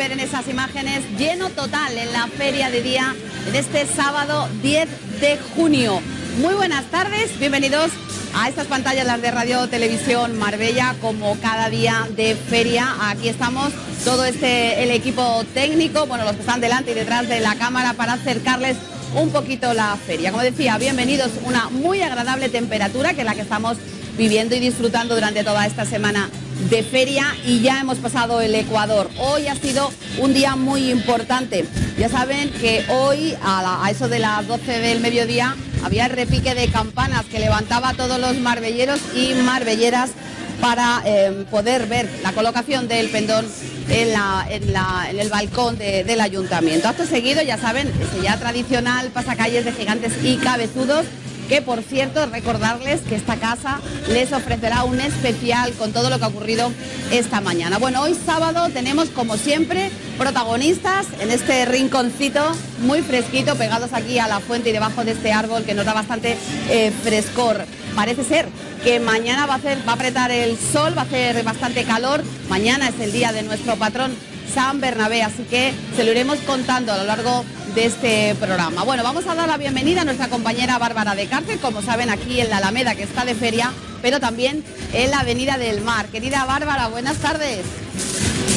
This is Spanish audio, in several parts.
ver en esas imágenes, lleno total en la feria de día en este sábado 10 de junio. Muy buenas tardes, bienvenidos a estas pantallas las de Radio Televisión Marbella como cada día de feria. Aquí estamos todo este el equipo técnico, bueno, los que están delante y detrás de la cámara para acercarles un poquito la feria. Como decía, bienvenidos, una muy agradable temperatura que es la que estamos viviendo y disfrutando durante toda esta semana de feria y ya hemos pasado el Ecuador. Hoy ha sido un día muy importante. Ya saben que hoy a, eso de las 12 del mediodía había el repique de campanas que levantaba a todos los marbelleros y marbelleras para eh, poder ver la colocación del pendón en, el balcón del ayuntamiento. Acto seguido, ya saben, ese ya tradicional pasacalles de gigantes y cabezudos que por cierto recordarles que esta casa les ofrecerá un especial con todo lo que ha ocurrido esta mañana. Bueno, hoy sábado tenemos como siempre protagonistas en este rinconcito muy fresquito pegados aquí a la fuente y debajo de este árbol que nos da bastante eh, frescor. Parece ser que mañana va a, va a apretar el sol, va a hacer bastante calor. Mañana es el día de nuestro patrón San Bernabé, así que se lo iremos contando a lo largo de este programa. Bueno, vamos a dar la bienvenida a nuestra compañera Bárbara de Cárcel, como saben aquí en la Alameda que está de feria, pero también en la Avenida del Mar. Querida Bárbara, buenas tardes.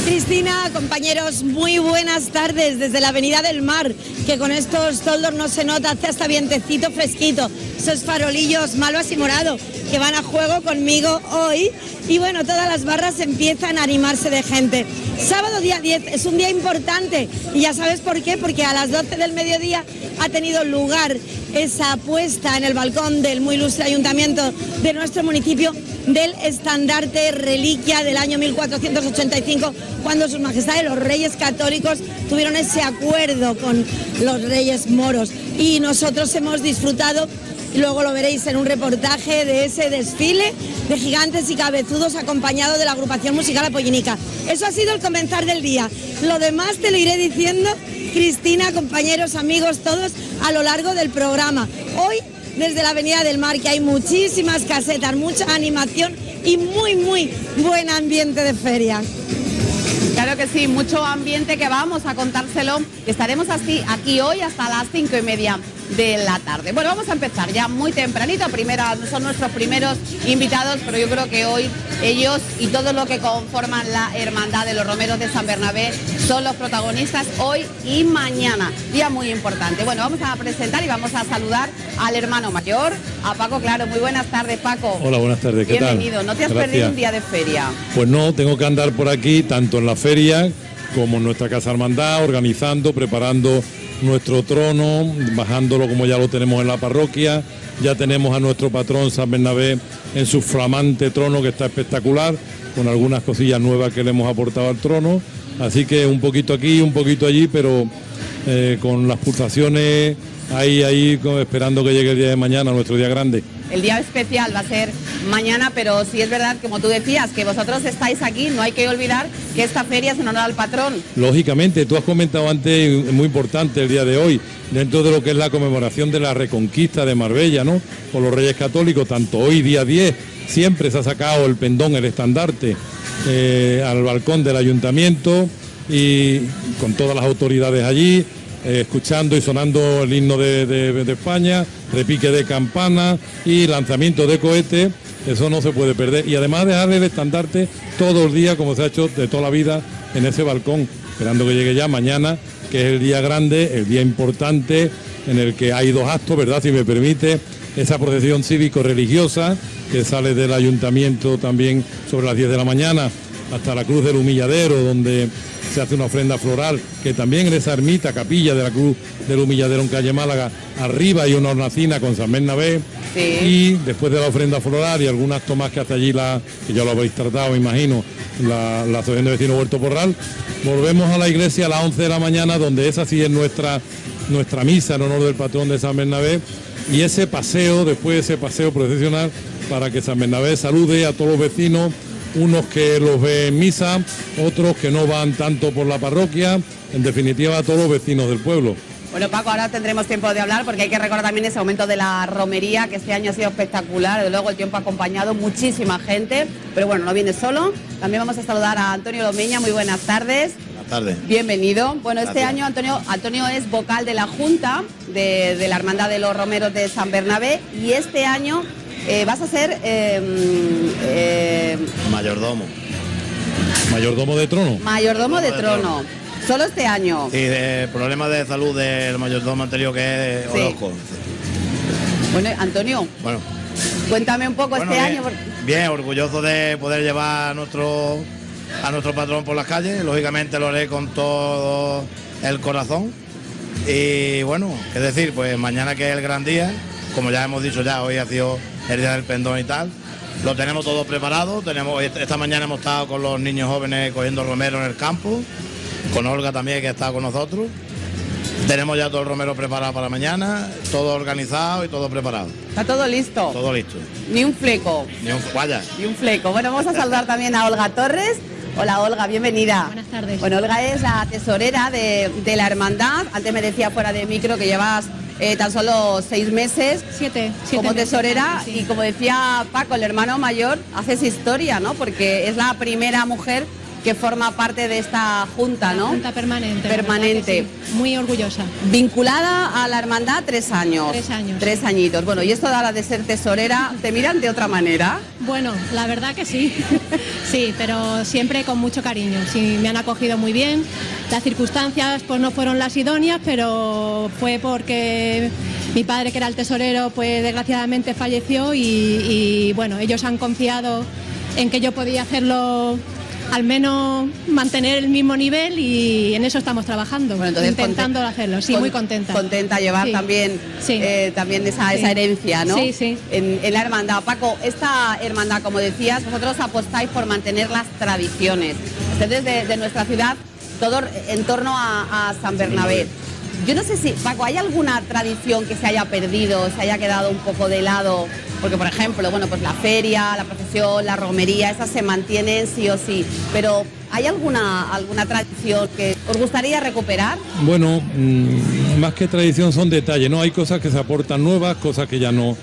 Cristina, compañeros, muy buenas tardes desde la Avenida del Mar, que con estos toldos no se nota, hace hasta vientecito fresquito, esos farolillos malos y morados que van a juego conmigo hoy. Y bueno, todas las barras empiezan a animarse de gente. Sábado día 10 es un día importante. Y ya sabes por qué, porque a las 12 del mediodía ha tenido lugar esa puesta en el balcón del muy ilustre ayuntamiento de nuestro municipio del estandarte reliquia del año 1485, cuando sus majestades los reyes católicos tuvieron ese acuerdo con los reyes moros. Y nosotros hemos disfrutado luego lo veréis en un reportaje de ese desfile de gigantes y cabezudos acompañado de la agrupación musical Apollinica. Eso ha sido el comenzar del día. Lo demás te lo iré diciendo, Cristina, compañeros, amigos, todos, a lo largo del programa. Hoy, desde la Avenida del Mar, que hay muchísimas casetas, mucha animación y muy, muy buen ambiente de feria. Claro que sí, mucho ambiente que vamos a contárselo. Estaremos así aquí hoy hasta las cinco y media de la tarde. Bueno, vamos a empezar ya muy tempranito. Primero, son nuestros primeros invitados, pero yo creo que hoy ellos y todo lo que conforman la hermandad de los romeros de San Bernabé son los protagonistas hoy y mañana. Día muy importante. Bueno, vamos a presentar y vamos a saludar al hermano mayor, a Paco Claro. Muy buenas tardes, Paco. Hola, buenas tardes. ¿Qué Bienvenido. ¿No te has perdido un día de feria? Pues no, tengo que andar por aquí, tanto en la feria como en nuestra casa hermandad, organizando, preparando nuestro trono, bajándolo como ya lo tenemos en la parroquia. Ya tenemos a nuestro patrón San Bernabé en su flamante trono que está espectacular, con algunas cosillas nuevas que le hemos aportado al trono. Así que un poquito aquí, un poquito allí, pero eh, con las pulsaciones ahí, ahí, esperando que llegue el día de mañana, nuestro día grande. El día especial va a ser mañana, pero sí es verdad, como tú decías, que vosotros estáis aquí, no hay que olvidar que esta feria es en honor al patrón. Lógicamente, tú has comentado antes, muy importante el día de hoy, dentro de lo que es la conmemoración de la reconquista de Marbella, ¿no? Por los Reyes Católicos, tanto hoy, día 10, siempre se ha sacado el pendón, el estandarte, eh, al balcón del ayuntamiento y con todas las autoridades allí eh, escuchando y sonando el himno de, España, repique de campana y lanzamiento de cohete, eso no se puede perder. Y además dejar el estandarte todo el día, como se ha hecho de toda la vida, en ese balcón, esperando que llegue ya mañana, que es el día grande, el día importante, en el que hay dos actos, ¿verdad? Si me permite, esa procesión cívico-religiosa que sale del ayuntamiento también sobre las 10 de la mañana hasta la Cruz del Humilladero, donde se hace una ofrenda floral, que también en esa ermita, capilla de la Cruz del Humilladero en calle Málaga, arriba hay una hornacina con San Bernabé, y después de la ofrenda floral y algunas tomas que hace allí, la, que ya lo habéis tratado, me imagino, la, la asociación de vecinos Huerto Porral, volvemos a la iglesia a las 11 de la mañana, donde esa sí es nuestra, nuestra misa en honor del patrón de San Bernabé, y ese paseo, después de ese paseo procesional, para que San Bernabé salude a todos los vecinos, unos que los ven en misa, otros que no van tanto por la parroquia, en definitiva todos los vecinos del pueblo. Bueno, Paco, ahora tendremos tiempo de hablar porque hay que recordar también ese aumento de la romería, que este año ha sido espectacular. Desde luego el tiempo ha acompañado muchísima gente, pero bueno, no viene solo. También vamos a saludar a Antonio Domeña. Muy buenas tardes. tardes. Bienvenido. Bueno, este año Antonio, Antonio es vocal de la Junta de, de la Hermandad de los Romeros de San Bernabé y este año eh, vas a ser eh, eh, Mayordomo. Mayordomo de trono. mayordomo de de trono. Solo este año. Y de problemas de salud del mayordomo anterior que es Sí. Orozco. Bueno, Antonio, Bueno, cuéntame un poco bueno, este bien, año. por- bien, orgulloso de poder llevar a nuestro, a nuestro patrón por las calles. Lógicamente lo haré con todo el corazón. Y bueno, es decir, pues mañana que es el gran día, como ya hemos dicho ya, hoy ha sido el día del pendón y tal. Lo tenemos todo preparado. Tenemos, esta mañana hemos estado con los niños jóvenes cogiendo romero en el campo, con Olga también que está con nosotros. Tenemos ya todo el romero preparado para mañana, todo organizado y todo preparado. Está todo listo. Todo listo. Ni un fleco. Ni un vaya. y un fleco. Bueno, vamos a saludar también a Olga Torres. Hola Olga, bienvenida. Buenas tardes. Bueno, Olga es la tesorera de, de la hermandad. Antes me decía fuera de micro que llevas eh, tan solo seis meses Siete, siete como meses, tesorera sí. y como decía Paco, el hermano mayor, haces historia, ¿no? Porque es la primera mujer que forma parte de esta junta, ¿no? Junta permanente. la Permanente. sí. Muy orgullosa. Vinculada a la hermandad tres años. Tres años. Tres añitos. Bueno, y esto de la de ser tesorera, ¿te miran de otra manera? Bueno, la verdad que sí. sí, pero siempre con mucho cariño. Sí, me han acogido muy bien. Las circunstancias pues no fueron las idóneas, pero fue porque mi padre, que era el tesorero, pues desgraciadamente falleció y, y, bueno, ellos han confiado en que yo podía hacerlo al menos mantener el mismo nivel y en eso estamos trabajando, Bueno, entonces, intentando hacerlo. Sí, con- muy contenta. Contenta llevar Sí. también, Sí. eh, también esa, herencia, ¿no? Sí, sí. En, en la hermandad. Paco, esta hermandad, como decías, vosotros apostáis por mantener las tradiciones. Ustedes de, de nuestra ciudad, todo en torno a, a San Bernabé. Yo no sé si, Paco, ¿hay alguna tradición que se haya perdido, se haya quedado un poco de lado? Porque, por ejemplo, bueno, pues la feria, la procesión, la romería, esas se mantienen sí o sí. Pero, ¿hay alguna, alguna tradición que os gustaría recuperar? Bueno, mm, más que tradición son detalles, ¿no? Hay cosas que se aportan nuevas, cosas que ya no,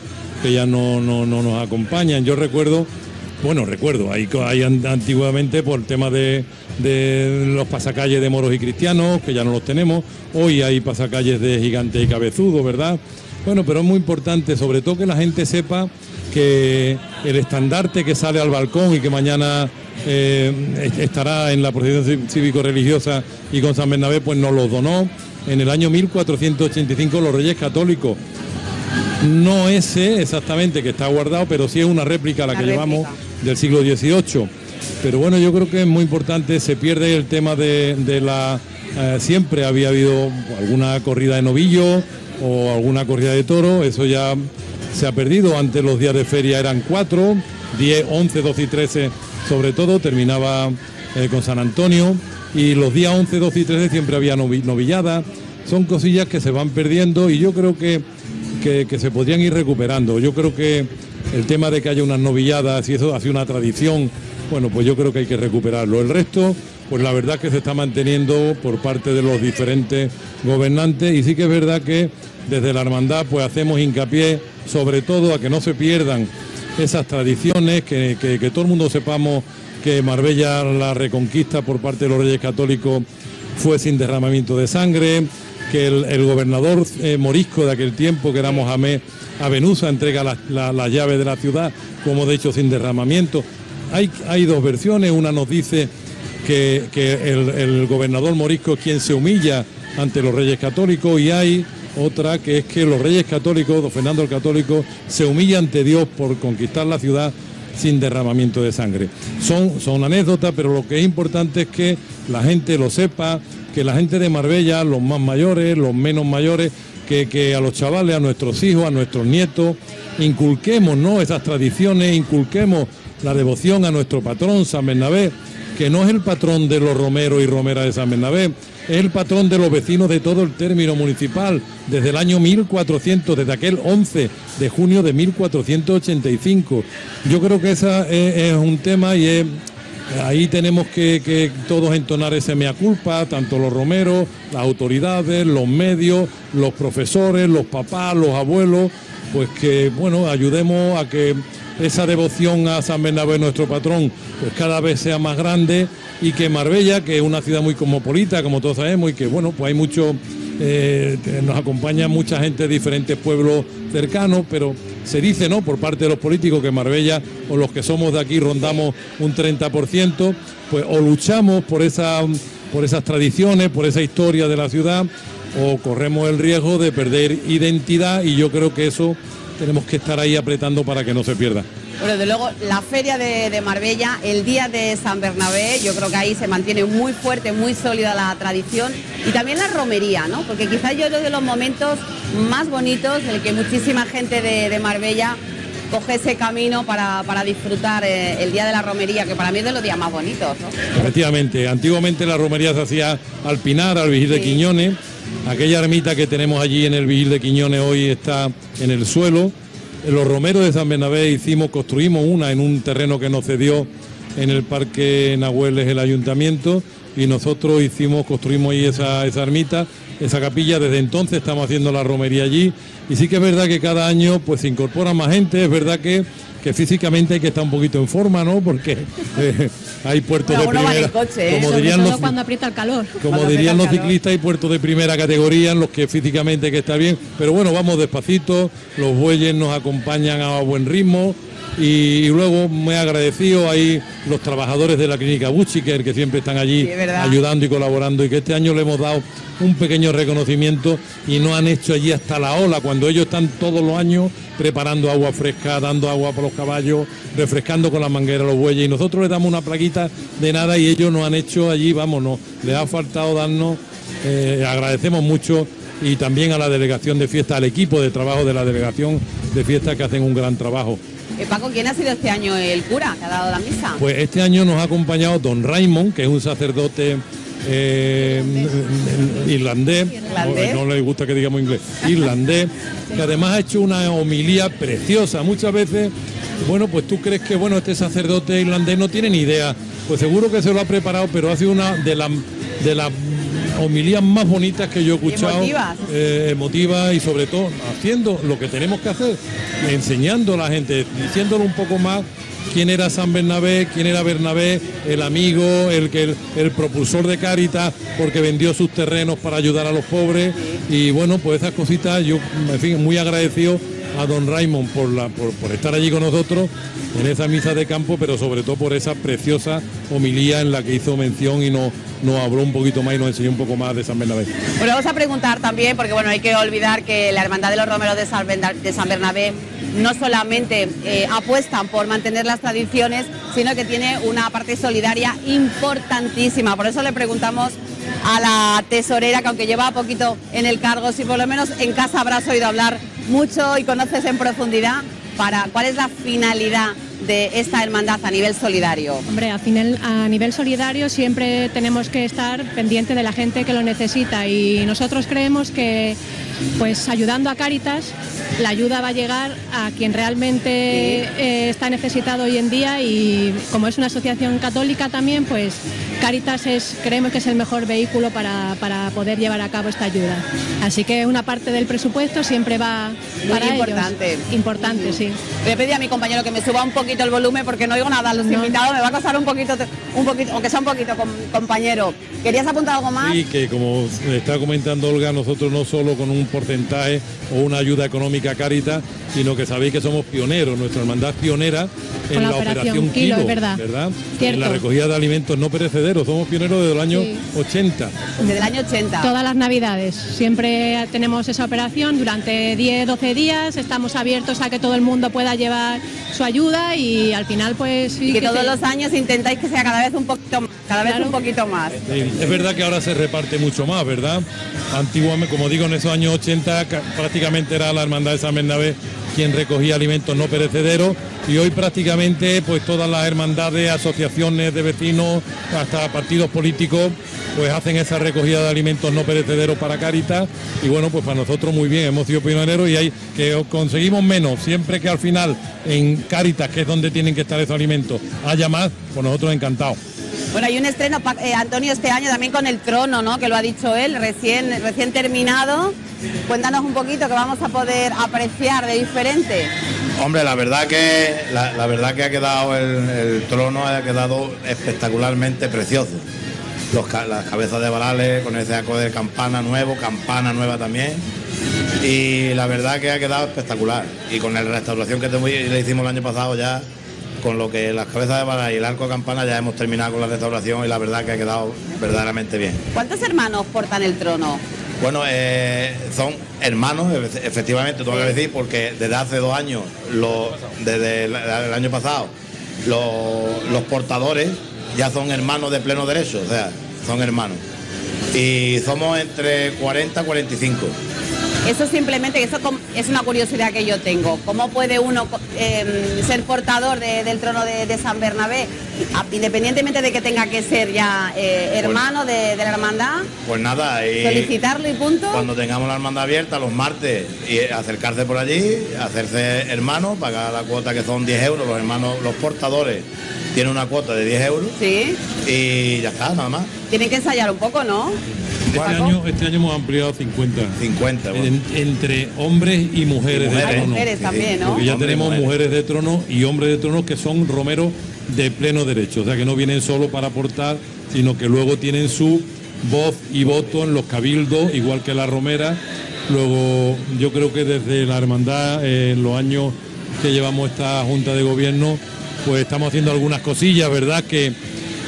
que ya no, no, no nos acompañan. Yo recuerdo, bueno, recuerdo, hay an- antiguamente por el tema de, de los pasacalles de moros y cristianos, que ya no los tenemos. Hoy hay pasacalles de gigante y cabezudo, ¿verdad? Bueno, pero es muy importante, sobre todo que la gente sepa que el estandarte que sale al balcón y que mañana eh, est- estará en la procesión cí- cívico-religiosa y con San Bernabé, pues nos los donó en el año 1485 los Reyes Católicos. No ese exactamente que está guardado, pero sí es una réplica la que llevamos del siglo XVIII. Pero bueno, yo creo que es muy importante, se pierde el tema de, de la... eh, siempre había habido alguna corrida de novillo o alguna corrida de toro, eso ya se ha perdido. Antes los días de feria eran cuatro, 10, 11, 12 y 13 sobre todo, terminaba eh, con San Antonio y los días 11, 12 y 13 siempre había novi- novillada. Son cosillas que se van perdiendo y yo creo que que, que se podrían ir recuperando. Yo creo que el tema de que haya unas novilladas y eso hace una tradición, bueno, pues yo creo que hay que recuperarlo. El resto, pues la verdad que se está manteniendo por parte de los diferentes gobernantes y sí que es verdad que desde la hermandad pues hacemos hincapié sobre todo a que no se pierdan esas tradiciones, que, que- que todo el mundo sepamos que Marbella la reconquista por parte de los reyes católicos fue sin derramamiento de sangre, que el, gobernador eh, morisco de aquel tiempo, que era Mohamed Abenusa, entrega las la, las llaves de la ciudad, como de hecho sin derramamiento. Hay, hay dos versiones, una nos dice que, que el, el gobernador morisco es quien se humilla ante los reyes católicos y hay otra que es que los reyes católicos, don Fernando el Católico, se humilla ante Dios por conquistar la ciudad sin derramamiento de sangre. Son, son anécdotas, pero lo que es importante es que la gente lo sepa, que la gente de Marbella, los más mayores, los menos mayores, que, que a los chavales, a nuestros hijos, a nuestros nietos, inculquemos ¿no? esas tradiciones, inculquemos la devoción a nuestro patrón San Bernabé, que no es el patrón de los romeros y romeras de San Bernabé, es el patrón de los vecinos de todo el término municipal, desde el año 1400, desde aquel 11 de junio de 1485. Yo creo que ese es, es un tema y es, ahí tenemos que, que todos entonar ese mea culpa, tanto los romeros, las autoridades, los medios, los profesores, los papás, los abuelos, pues que bueno, ayudemos a que esa devoción a San Bernabé, nuestro patrón, pues cada vez sea más grande y que Marbella, que es una ciudad muy cosmopolita, como todos sabemos, y que bueno, pues hay mucho, eh, nos acompaña mucha gente de diferentes pueblos cercanos, pero se dice, ¿no? Por parte de los políticos que Marbella o los que somos de aquí rondamos un 30%, pues o luchamos por esa por esas tradiciones, por esa historia de la ciudad, o corremos el riesgo de perder identidad y yo creo que eso tenemos que estar ahí apretando para que no se pierda. Bueno, de luego la feria de, Marbella, el día de San Bernabé, yo creo que ahí se mantiene muy fuerte, muy sólida la tradición y también la romería, ¿no? Porque quizás yo creo de los momentos más bonitos en el que muchísima gente de, Marbella coge ese camino para, disfrutar eh, el día de la romería, que para mí es de los días más bonitos. ¿no? Efectivamente, antiguamente la romería se hacía al Pinar, al Vigil de Quiñones. Aquella ermita que tenemos allí en el Vigil de Quiñones hoy está en el suelo. Los romeros de San Bernabé hicimos, construimos una en un terreno que nos cedió en el Parque Nahueles el ayuntamiento y nosotros hicimos, construimos ahí esa, esa ermita, esa capilla, desde entonces estamos haciendo la romería allí y sí que es verdad que cada año pues se incorpora más gente, es verdad que que físicamente hay que estar un poquito en forma, ¿no? Porque eh, hay puertos de primera. Coche, ¿eh? como dirían los, cuando aprieta el calor. Como dirían los ciclistas, hay puertos de primera categoría en los que físicamente que estar bien. Pero bueno, vamos despacito, los bueyes nos acompañan a buen ritmo. Y, luego me agradecido ahí los trabajadores de la clínica Buchiker que siempre están allí ayudando y colaborando y que este año le hemos dado un pequeño reconocimiento y no han hecho allí hasta la ola, cuando ellos están todos los años preparando agua fresca, dando agua para los caballos, refrescando con la manguera los bueyes y nosotros les damos una plaquita de nada y ellos nos han hecho allí, vámonos, les ha faltado darnos, eh, agradecemos mucho y también a la delegación de fiesta, al equipo de trabajo de la delegación de fiesta que hacen un gran trabajo. Eh, Paco, ¿quién ha sido este año el cura que ha dado la misa? Pues este año nos ha acompañado don Raymond, que es un sacerdote eh, irlandés, No, le gusta que digamos inglés, irlandés, que además ha hecho una homilía preciosa. Muchas veces, bueno, pues tú crees que, bueno, este sacerdote irlandés no tiene ni idea. Pues seguro que se lo ha preparado, pero ha sido una de las de las homilías más bonitas que yo he escuchado. Emotivas. Eh, y sobre todo haciendo lo que tenemos que hacer, enseñando a la gente, diciéndolo un poco más quién era San Bernabé, quién era Bernabé, el amigo, el, que el, propulsor de Cáritas, porque vendió sus terrenos para ayudar a los pobres. Y bueno, pues esas cositas, yo, en fin, muy agradecido a don Raymond por, la, por, estar allí con nosotros en esa misa de campo, pero sobre todo por esa preciosa homilía en la que hizo mención y nos, nos habló un poquito más y nos enseñó un poco más de San Bernabé. Bueno, vamos a preguntar también, porque bueno, hay que olvidar que la Hermandad de los Romeros de San, Bernabé no solamente eh, apuestan por mantener las tradiciones, sino que tiene una parte solidaria importantísima. Por eso le preguntamos a la tesorera, que aunque lleva poquito en el cargo, si por lo menos en casa habrás oído hablar mucho y conoces en profundidad, para cuál es la finalidad de esta hermandad a nivel solidario? Hombre, a, final, a nivel solidario siempre tenemos que estar pendiente de la gente que lo necesita y nosotros creemos que pues ayudando a Cáritas la ayuda va a llegar a quien realmente eh, está necesitado hoy en día y como es una asociación católica también, pues Cáritas es, creemos que es el mejor vehículo para, poder llevar a cabo esta ayuda. Así que una parte del presupuesto siempre va para importante. Importante, sí. Le pedí a mi compañero que me suba un poquito el volumen porque no oigo nada a los invitados, me va a costar un poquito, un poquito, aunque sea un poquito, compañero. ¿Querías apuntar algo más? Sí, que como está comentando Olga, nosotros no solo con un porcentaje o una ayuda económica a Caritas, sino que sabéis que somos pioneros, nuestra hermandad pionera en la, operación, Kilo, verdad. En la recogida de alimentos no perecederos, somos pioneros desde el año 80. Desde el año 80. Todas las navidades, siempre tenemos esa operación durante 10, 12 días, estamos abiertos a que todo el mundo pueda llevar su ayuda y al final pues... Y que, todos los años intentáis que sea cada vez un poquito más, cada vez un poquito más. es verdad que ahora se reparte mucho más, ¿verdad? Antiguamente, como digo, en esos años 80 prácticamente era la hermandad de San Bernabé quien recogía alimentos no perecederos y hoy prácticamente pues todas las hermandades, asociaciones de vecinos, hasta partidos políticos pues hacen esa recogida de alimentos no perecederos para Caritas. Y bueno pues para nosotros muy bien, hemos sido pioneros y hay que conseguimos menos, siempre que al final en Caritas, que es donde tienen que estar esos alimentos, haya más, pues nosotros encantados. Bueno, hay un estreno, eh, Antonio, este año también con el trono, ¿no? Que lo ha dicho él, recién, recién terminado. Cuéntanos un poquito que vamos a poder apreciar de diferente. Hombre, la verdad que la, verdad que ha quedado el, trono ha quedado espectacularmente precioso. las cabezas de varales con ese arco de campana nuevo, campana nueva también. Y la verdad que ha quedado espectacular. Y con la restauración que le hicimos el año pasado ya, con lo que las cabezas de varales y el arco de campana ya hemos terminado con la restauración y la verdad que ha quedado verdaderamente bien. ¿Cuántos hermanos portan el trono? Bueno, eh, son hermanos, efectivamente, tengo que decir, porque desde hace dos años, desde el, año pasado, los, portadores ya son hermanos de pleno derecho, o sea, son hermanos. Y somos entre 40 y 45. Eso simplemente, eso es una curiosidad que yo tengo. ¿Cómo puede uno em, ser portador del trono de, San Bernabé, independientemente de que tenga que ser ya eh, pues hermano de, la hermandad? Pues nada, solicitarlo y punto. Cuando tengamos la hermandad abierta los martes y acercarse por allí, hacerse hermano, pagar la cuota que son 10 euros, los hermanos, los portadores tienen una cuota de 10 euros. Sí. Y ya está, nada más. Tienen que ensayar un poco, ¿no? Este año, este año hemos ampliado 50. 50. entre hombres y mujeres, de trono. Mujeres también, ¿no? Porque ya tenemos mujeres. de trono y hombres de trono que son romeros de pleno derecho. O sea que no vienen solo para aportar, sino que luego tienen su voz y voto en los cabildos, igual que la romera. Luego yo creo que desde la hermandad, en los años que llevamos esta junta de gobierno, pues estamos haciendo algunas cosillas, ¿verdad? Que,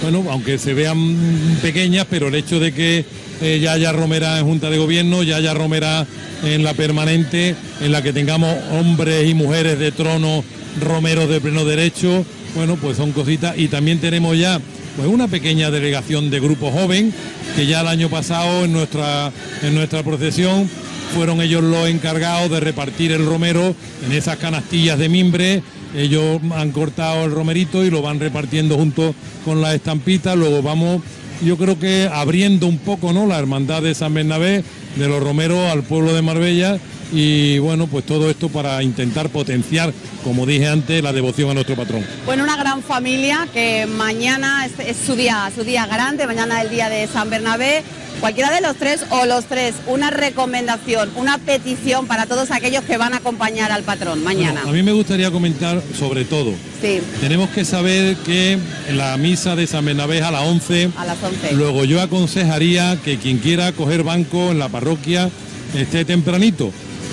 bueno, aunque se vean pequeñas, pero el hecho de que eh, ya haya Romera en Junta de Gobierno, ya haya Romera en la permanente, en la que tengamos hombres y mujeres de trono, romeros de pleno derecho, bueno, pues son cositas. Y también tenemos ya pues una pequeña delegación de grupo joven, que ya el año pasado en nuestra, en nuestra procesión fueron ellos los encargados de repartir el romero en esas canastillas de mimbre. Ellos han cortado el romerito y lo van repartiendo junto con las estampitas. Luego vamos yo creo que abriendo un poco ¿no? la hermandad de San Bernabé, de los romeros al pueblo de Marbella y bueno, pues todo esto para intentar potenciar, como dije antes, la devoción a nuestro patrón. Bueno, una gran familia que mañana es, su día, su día grande, mañana es el día de San Bernabé. Cualquiera de los tres o los tres, una recomendación, una petición para todos aquellos que van a acompañar al patrón mañana. a mí me gustaría comentar sobre todo. Sí. Tenemos que saber que la misa de San Bernabé a las 11. A las 11. Luego yo aconsejaría que quien quiera coger banco en la parroquia esté tempranito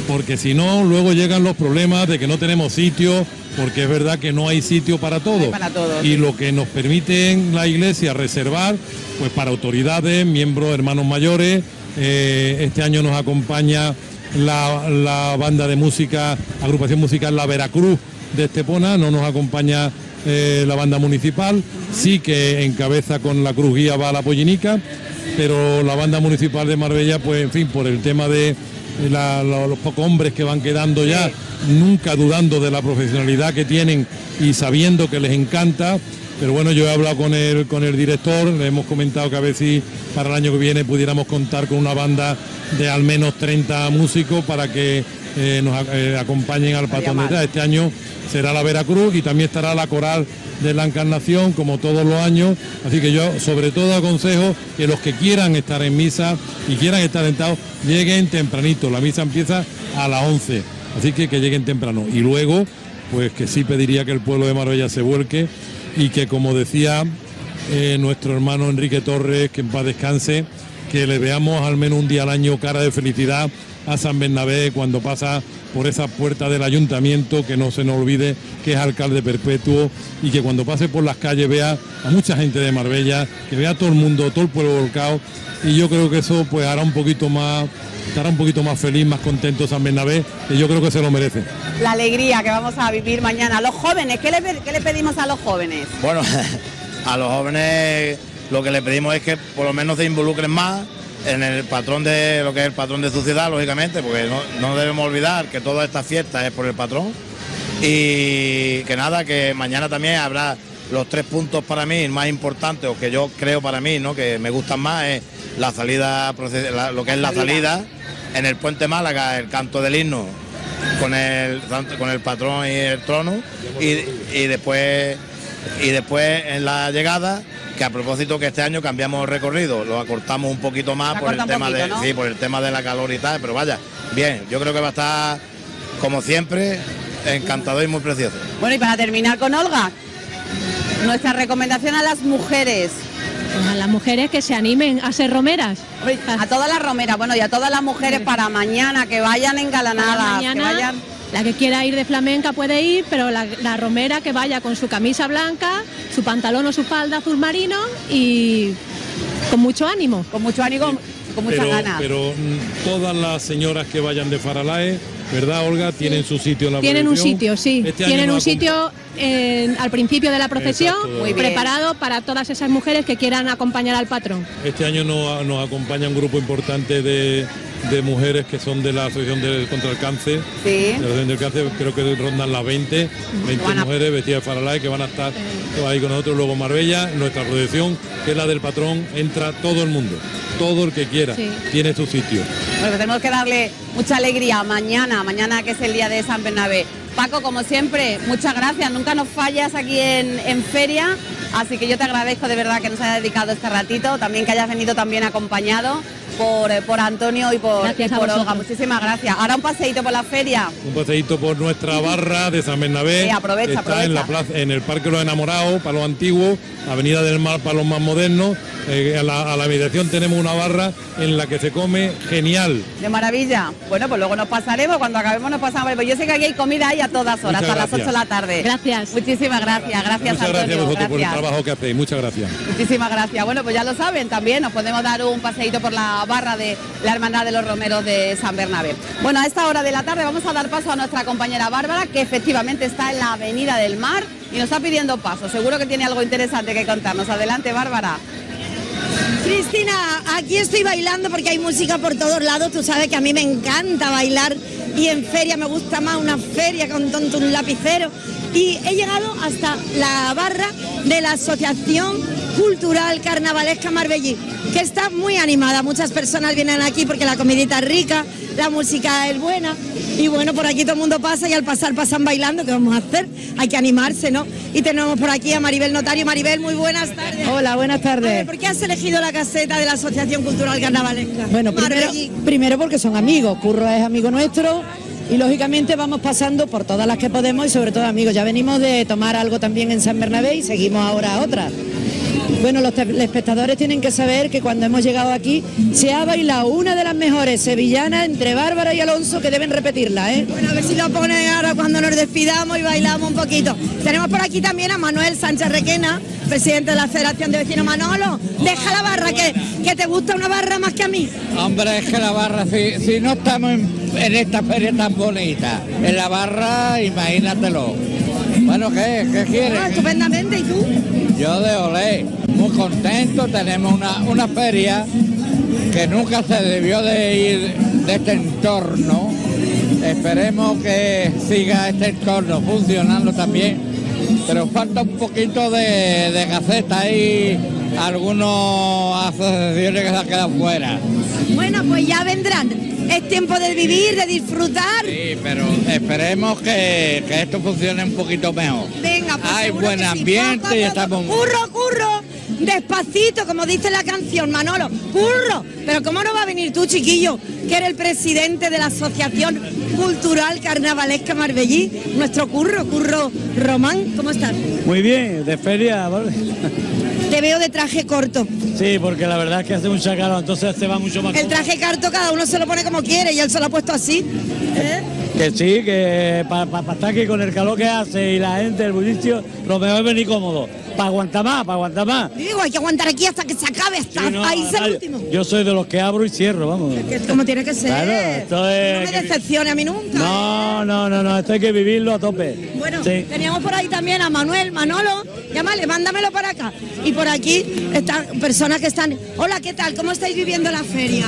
porque si no, luego llegan los problemas de que no tenemos sitio, porque es verdad que no hay sitio para todo. y lo que nos permite en la iglesia reservar, pues para autoridades, miembros, hermanos mayores, eh, este año nos acompaña la, banda de música, agrupación musical La Veracruz de Estepona, no nos acompaña eh, la banda municipal, sí que encabeza con la Cruz Guía va a la Pollinica, pero la banda municipal de Marbella, pues en fin, por el tema de los pocos hombres que van quedando ya, nunca dudando de la profesionalidad que tienen y sabiendo que les encanta. Pero bueno, yo he hablado con el, con el director, le hemos comentado que a ver si para el año que viene pudiéramos contar con una banda de al menos 30 músicos para que eh, nos eh, acompañen al patrón de Este año será la Veracruz y también estará la coral de la Encarnación, como todos los años. Así que yo sobre todo aconsejo que los que quieran estar en misa y quieran estar sentados, lleguen tempranito. La misa empieza a las 11, así que que lleguen temprano. Y luego, pues que sí pediría que el pueblo de Marbella se vuelque y que como decía eh, nuestro hermano Enrique Torres, que en paz descanse, que le veamos al menos un día al año cara de felicidad a San Bernabé cuando pasa por esa puerta del ayuntamiento, que no se nos olvide que es alcalde perpetuo y que cuando pase por las calles vea a mucha gente de Marbella, que vea a todo el mundo, todo el pueblo volcado y yo creo que eso pues hará un poquito más estará un poquito más feliz, más contento San Bernabé, que yo creo que se lo merece. La alegría que vamos a vivir mañana. Los jóvenes, ¿qué le, qué le pedimos a los jóvenes? Bueno, a los jóvenes lo que le pedimos es que por lo menos se involucren más, en el patrón de lo que es el patrón de su ciudad, lógicamente, porque no, debemos olvidar que toda esta fiesta es por el patrón. Y que nada, que mañana también habrá los tres puntos para mí más importantes, o que yo creo para mí, ¿no? que me gustan más, es la salida, lo que es la salida en el puente Málaga, el canto del himno con el, con el patrón y el trono, y, y después y después en la llegada que a propósito que este año cambiamos el recorrido, lo acortamos un poquito más por el tema de sí, por el tema de la calor y tal, pero vaya, bien, yo creo que va a estar como siempre encantador y muy precioso. Bueno, y para terminar con Olga, nuestra recomendación a las mujeres. Pues a las mujeres que se animen a ser romeras. A todas las romeras, bueno, y a todas las mujeres para mañana, que vayan engalanadas, Para que vayan... La que quiera ir de flamenca puede ir, pero la, la romera que vaya con su camisa blanca, su pantalón o su falda azul marino y con mucho ánimo. Con mucho ánimo, con muchas pero, ganas. pero mm, todas las señoras que vayan de Faralae, ¿verdad, Olga? Tienen su sitio en la Tienen un sitio, sí. Este Tienen un sitio en- al principio de la procesión Exacto. Muy preparado para todas esas mujeres que quieran acompañar al patrón. Este año nos, nos acompaña un grupo importante de, de mujeres que son de la Asociación del- contra el Cáncer. Sí. De la Asociación del Cáncer creo que rondan las 20, 20 Van a- mujeres vestidas de Faralae que van a estar ahí con nosotros. Luego Marbella, nuestra procesión, que es la del patrón, entra todo el mundo. Todo el que quiera Sí. tiene su sitio. Bueno, pues tenemos que darle mucha alegría mañana, mañana que es el día de San Bernabé. Paco, como siempre, muchas gracias. Nunca nos fallas aquí en, en feria, así que yo te agradezco de verdad que nos hayas dedicado este ratito, también que hayas venido también acompañado por, eh, por Antonio y por, Gracias y a por Olga. Muchísimas gracias. Ahora un paseíto por la feria. Un paseíto por nuestra barra de San Bernabé. Sí, aprovecha, Está en la aprovecha. plaza, en el Parque los Enamorados, para los antiguos, Avenida del Mar para los más modernos. Eh, a, la, a la mediación tenemos una barra en la que se come genial. De maravilla. Bueno, pues luego nos pasaremos, cuando acabemos nos pasamos. Pues yo sé que aquí hay comida ahí a todas horas, Muchas hasta las 8 gracias. de la tarde. Gracias. Muchísimas gracias, gracias Muchas gracias a Antonio. vosotros por el gracias. trabajo que hacéis. Muchas gracias. Muchísimas gracias. Bueno, pues ya lo saben también, nos podemos dar un paseíto por la barra de la Hermandad de los Romeros de San Bernabé. Bueno, a esta hora de la tarde vamos a dar paso a nuestra compañera Bárbara, que efectivamente está en la Avenida del Mar y nos está pidiendo paso. Seguro que tiene algo interesante que contarnos. Adelante, Bárbara. Cristina, aquí estoy bailando porque hay música por todos lados. Tú sabes que a mí me encanta bailar y en feria me gusta más una feria con tonto un lapicero. Y he llegado hasta la barra de la Asociación Cultural Carnavalesca Marbellí, que está muy animada. Muchas personas vienen aquí porque la comidita es rica, la música es buena. Y bueno, por aquí todo el mundo pasa y al pasar pasan bailando. ¿Qué vamos a hacer? Hay que animarse, ¿no? Y tenemos por aquí a Maribel Notario. Maribel, muy buenas tardes. Hola, buenas tardes. ver, ¿Por qué has elegido la caseta de la Asociación Cultural Carnavalesca? Bueno, primero, primero porque son amigos, Curro es amigo nuestro y lógicamente vamos pasando por todas las que podemos y sobre todo amigos. Ya venimos de tomar algo también en San Bernabé y seguimos ahora a otra. Bueno, los espectadores tienen que saber que cuando hemos llegado aquí se ha bailado una de las mejores sevillanas entre Bárbara y Alonso que deben repetirla, ¿eh? Bueno, a ver si lo ponen ahora cuando nos despidamos y bailamos un poquito. Tenemos por aquí también a Manuel Sánchez Requena, presidente de la Federación de Vecinos Manolo. Deja la barra, que, que te gusta una barra más que a mí. Hombre, es que la barra, si, si no estamos en, en esta feria tan bonita, en la barra, imagínatelo. Bueno, ¿qué? ¿Qué Ah, quieres? estupendamente, ¿y tú? Yo de Olé, muy contento, tenemos una, una feria que nunca se debió de ir de este entorno. Esperemos que siga este entorno funcionando también, pero falta un poquito de, de gaceta y algunas asociaciones que se han quedado fuera. Bueno, pues ya vendrán. Es tiempo de vivir, de disfrutar. Sí, pero esperemos que, que esto funcione un poquito mejor. Venga, pues Hay buen sí. ambiente y estamos... Curro, curro, despacito, como dice la canción, Manolo. Curro. Pero ¿cómo no va a venir tú, chiquillo, que eres el presidente de la Asociación Cultural Carnavalesca Marbellí? Nuestro curro, curro Román, ¿cómo estás? Muy bien, de feria, ¿vale? Te veo de traje corto. Sí, porque la verdad es que hace mucha calor, entonces se va mucho más El traje corto cada uno se lo pone como quiere y él se lo ha puesto así. ¿Eh? Que sí, que para estar aquí con el calor que hace y la gente, el bullicio, lo mejor es venir cómodo. Para aguantar más, para aguantar más. Y digo, hay que aguantar aquí hasta que se acabe, hasta Sí, no, ahí es el último. Yo soy de los que abro y cierro, vamos. Que como tiene que ser. Claro, esto es- No me decepcione a mí nunca. No, no, no, no, esto hay que vivirlo a tope. Bueno, Sí. teníamos por ahí también a Manuel, Manolo, llámale, mándamelo para acá. Y por aquí están personas que están. Hola, ¿qué tal? ¿Cómo estáis viviendo la feria?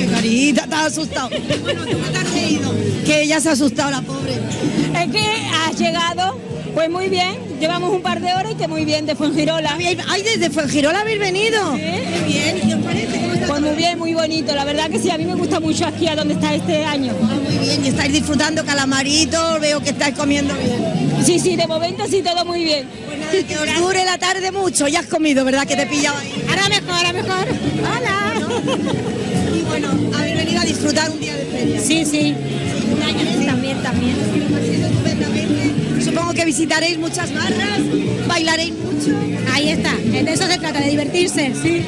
¡Ay, qué carita! Asustado. Bueno, ¿tú te has reído? Que ella se ha asustado, la pobre. Es que has llegado, pues muy bien, llevamos un par de horas y que muy bien de Fuengirola. Ay, desde Fuengirola habéis venido. Sí. Qué bien, ¿y qué os parece? ¿Cómo está Pues muy bien, muy bonito, la verdad que sí, a mí me gusta mucho aquí a donde está este año. Ah, muy bien, y estáis disfrutando calamaritos, veo que estáis comiendo bien. Sí, sí, de momento sí, todo muy bien. Pues nada, que os dure la tarde mucho. Ya has comido, ¿verdad? Que te pillaba ahí. Ahora mejor, ahora mejor. Hola. Bueno, habéis venido a disfrutar un día de feria. Sí, sí. Un año también. También, también. Supongo que visitaréis muchas barras, bailaréis mucho. Ahí está, de eso se trata, de divertirse. Sí.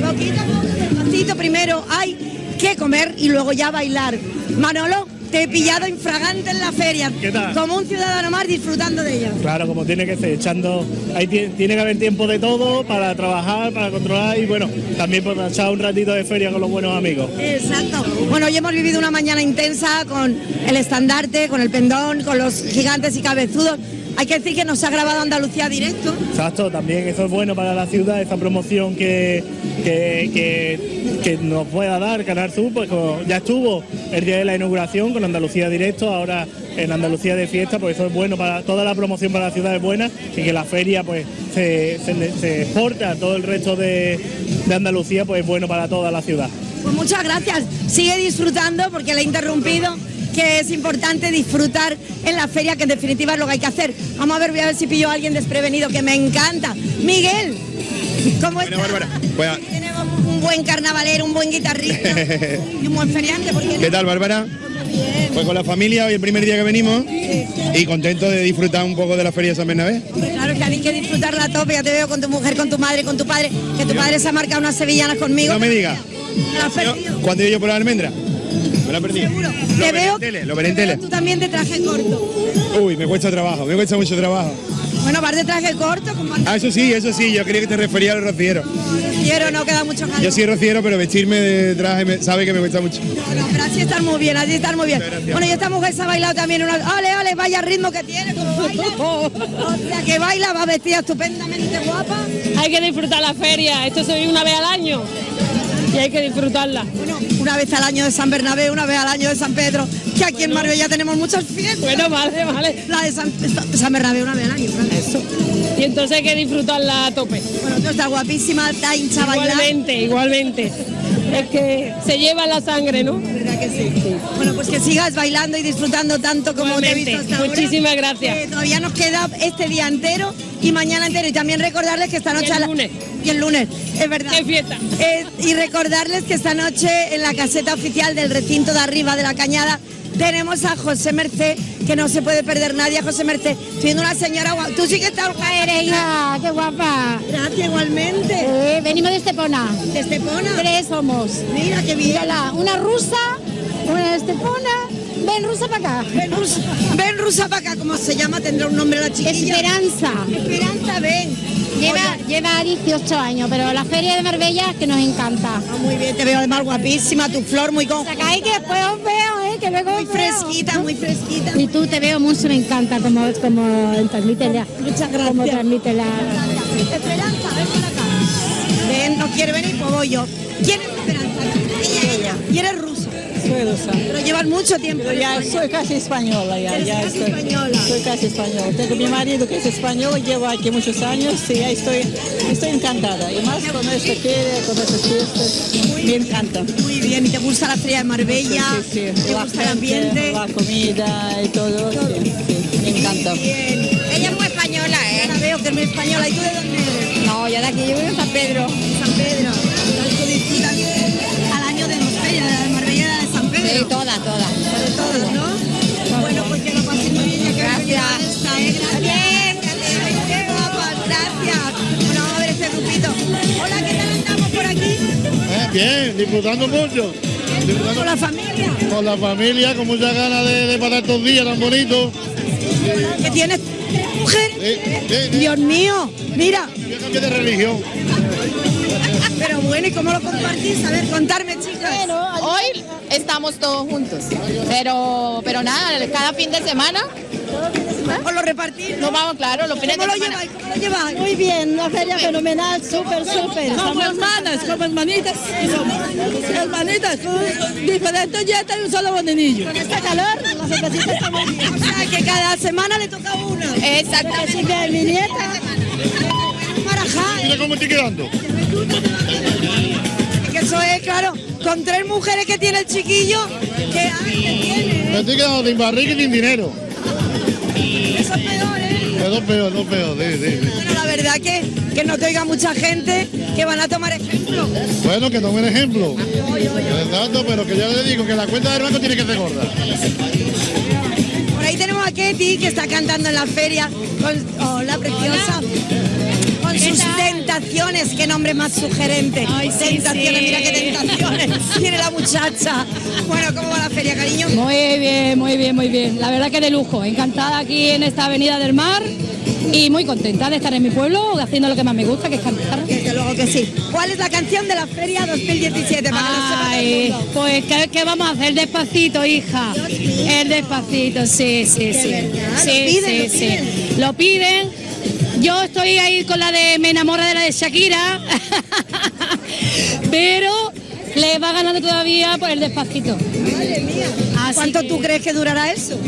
Poquito a poco, despacito, primero hay que comer y luego ya bailar. Manolo, te he pillado infragante en la feria. ¿Qué tal? Como un ciudadano más disfrutando de ella. Claro, como tiene que ser, echando. Ahí tie- tiene que haber tiempo de todo para trabajar, para controlar y bueno, también para echar un ratito de feria con los buenos amigos. Exacto. Bueno, hoy hemos vivido una mañana intensa con el estandarte, con el pendón, con los gigantes y cabezudos. Hay que decir que nos ha grabado Andalucía directo. Exacto, también eso es bueno para la ciudad, esa promoción que, que, que- que nos pueda dar Canal Sur, pues ya estuvo el día de la inauguración con Andalucía Directo, ahora en Andalucía de fiesta, pues eso es bueno para toda la promoción para la ciudad es buena y que la feria pues se, se- se exporta a todo el resto de, de Andalucía, pues es bueno para toda la ciudad. Pues muchas gracias. Sigue disfrutando porque le he interrumpido que es importante disfrutar en la feria, que en definitiva es lo que hay que hacer. Vamos a ver, voy a ver si pillo a alguien desprevenido, que me encanta. Miguel, ¿cómo estás? Pues, Tenemos un buen carnavalero, un buen guitarrista y un buen feriante. Porque ¿Qué tal, Bárbara? Pues con la familia, hoy el primer día que venimos y contento de disfrutar un poco de la Feria de San Bernabé. Claro que hay que disfrutarla a tope, ya te veo con tu mujer, con tu madre, con tu padre, que tu padre se ha marcado unas sevillanas conmigo. No me digas. ¿Me la has perdido? ¿Cuándo he ido por la almendra? Me. Seguro. Lo Te veo, en tele, lo veré en te veo tele. tú también de traje corto. Uy, me cuesta trabajo, me cuesta mucho trabajo. Bueno, vas de traje corto, con Ah, eso sí, eso sí, yo creía que te refería a los rocieros. quiero, no queda mucho calor. Yo soy rociero, pero vestirme de traje me- sabe que me cuesta mucho. No, pero así están muy bien, así están muy bien. Bueno, y esta mujer se ha bailado también una... ¡Ale, ale! Vaya ritmo que tiene, como baila. O sea, que baila, va vestida estupendamente guapa. Hay que disfrutar la feria, esto se vive una vez al año y hay que disfrutarla. Bueno, una vez al año de San Bernabé, una vez al año de San Pedro, que aquí en Marbella tenemos muchas fiestas. Bueno, vale, vale. La de San, San Bernabé una vez al año. claro. Eso. Y entonces hay que disfrutarla a tope. Bueno, tú estás guapísima, está hincha bailar. Igualmente, igualmente. Es que se lleva la sangre, ¿no? ¿Verdad que sí? Bueno, pues que sigas bailando y disfrutando tanto como te he visto Igualmente. hasta ahora. Muchísimas gracias. Eh, todavía nos queda este día entero y mañana entero. Y también recordarles que esta noche... el la- lunes. Y el lunes, es verdad. ¡Qué fiesta! Eh, y recordarles que esta noche en la caseta oficial del recinto de arriba de la cañada tenemos a José Merced, que no se puede perder nadie a José Merced. Siendo una señora guapa. Tú sí que estás guapa. Eres hija, qué guapa. Gracias, igualmente. Eh, venimos de Estepona. ¿De Estepona? Tres somos. Mira qué bien. Mírala, una rusa, Estepona. Ven rusa para acá. Ven rusa, ven rusa para acá, ¿cómo se llama? Tendrá un nombre la chiquilla. Esperanza. Esperanza, ven. Lleva, lleva 18 años, pero la feria de Marbella que nos encanta. Ah, muy bien, te veo además guapísima, tu flor muy con... Sacáis que después os veo, ¿eh? Que luego Muy veo. fresquita, muy fresquita. Y tú te veo mucho, me encanta como, como transmite la... Muchas gracias. Como transmite la... Esperanza, ven para acá. Ven, no quiere venir, pues voy yo. ¿Quién es Esperanza? Ella, ella. Y eres rusa. Rusa. Pero llevan mucho tiempo. Pero ya soy casi española ya. Ya casi estoy, española. Soy casi española. Tengo mi marido que es español, lleva aquí muchos años y ya estoy, estoy encantada. Y más con esta feria, con estas fiestas, me encanta. Muy bien, ¿y te gusta la feria de Marbella? Sí, sí. ¿Te La gusta el ambiente? La comida y todo, sí, sí, me encanta. Bien. Ella es muy española, Ya ¿eh? la veo que es muy española. ¿Y tú de dónde eres? No, yo de aquí, yo vivo en. San Pedro. Sí, toda, toda. De todos, ¿no? Bueno, pues que lo paséis muy bien. Gracias. Qué guapas, gracias. Bueno, vamos a ver este grupito. Hola, ¿qué tal andamos por aquí? Eh, bien, disfrutando mucho. Disfrutando Con la familia. con la familia, con muchas ganas de, de pasar estos días tan bonitos. Que tienes. Eh, eh, eh, Dios mío, mira. yo cambié de religión. Pero bueno, ¿y cómo lo compartís? A ver, contarme, chicas. Hoy estamos todos juntos. Pero, pero nada, cada fin de semana ¿Os lo repartís? nos vamos, claro, los fines ¿Cómo de lo semana. lleváis? ¿Cómo lo lleváis? Muy bien, una feria fenomenal, súper, súper. Como hermanas, como hermanitas. Hermanitas, diferentes yetas y un solo bonenillo. Con esta calor, la cervecita está muy bien. O sea, que cada semana le toca una. Exactamente. Así que mi nieta, Marajá. Mira cómo estoy quedando. Que eso es, claro, con tres mujeres que tiene el chiquillo, que, ay, que tiene. Me estoy quedando sin barriga y sin dinero. ¿eh? Eso es peor, ¿eh? Eso es peor, es peor, sí, sí, sí. Bueno, la verdad que, que no te oiga mucha gente que van a tomar ejemplo. Bueno, que tomen ejemplo. Exacto, pero que yo le digo que la cuenta del banco tiene que ser gorda. Por ahí tenemos a Ketty que está cantando en la feria con hola preciosa. Con sus tentaciones, qué nombre más sugerente. tentaciones, sí. mira qué tentaciones tiene la muchacha. Bueno, ¿cómo va la feria, cariño? Muy bien, muy bien, muy bien. La verdad que de lujo. Encantada aquí en esta Avenida del Mar y muy contenta de estar en mi pueblo haciendo lo que más me gusta, que es cantar. Desde luego que sí. ¿Cuál es la canción de la feria 2017? Para que Ay, mundo? pues ¿qué, qué vamos a hacer? Despacito, hija. El despacito, sí, sí, sí. verdad, Sí, lo piden, sí, lo sí. piden. Lo piden. Yo estoy ahí con la de Me enamora de la de Shakira, pero le va ganando todavía por el despacito. Madre mía. ¿Cuánto tú crees que durará eso?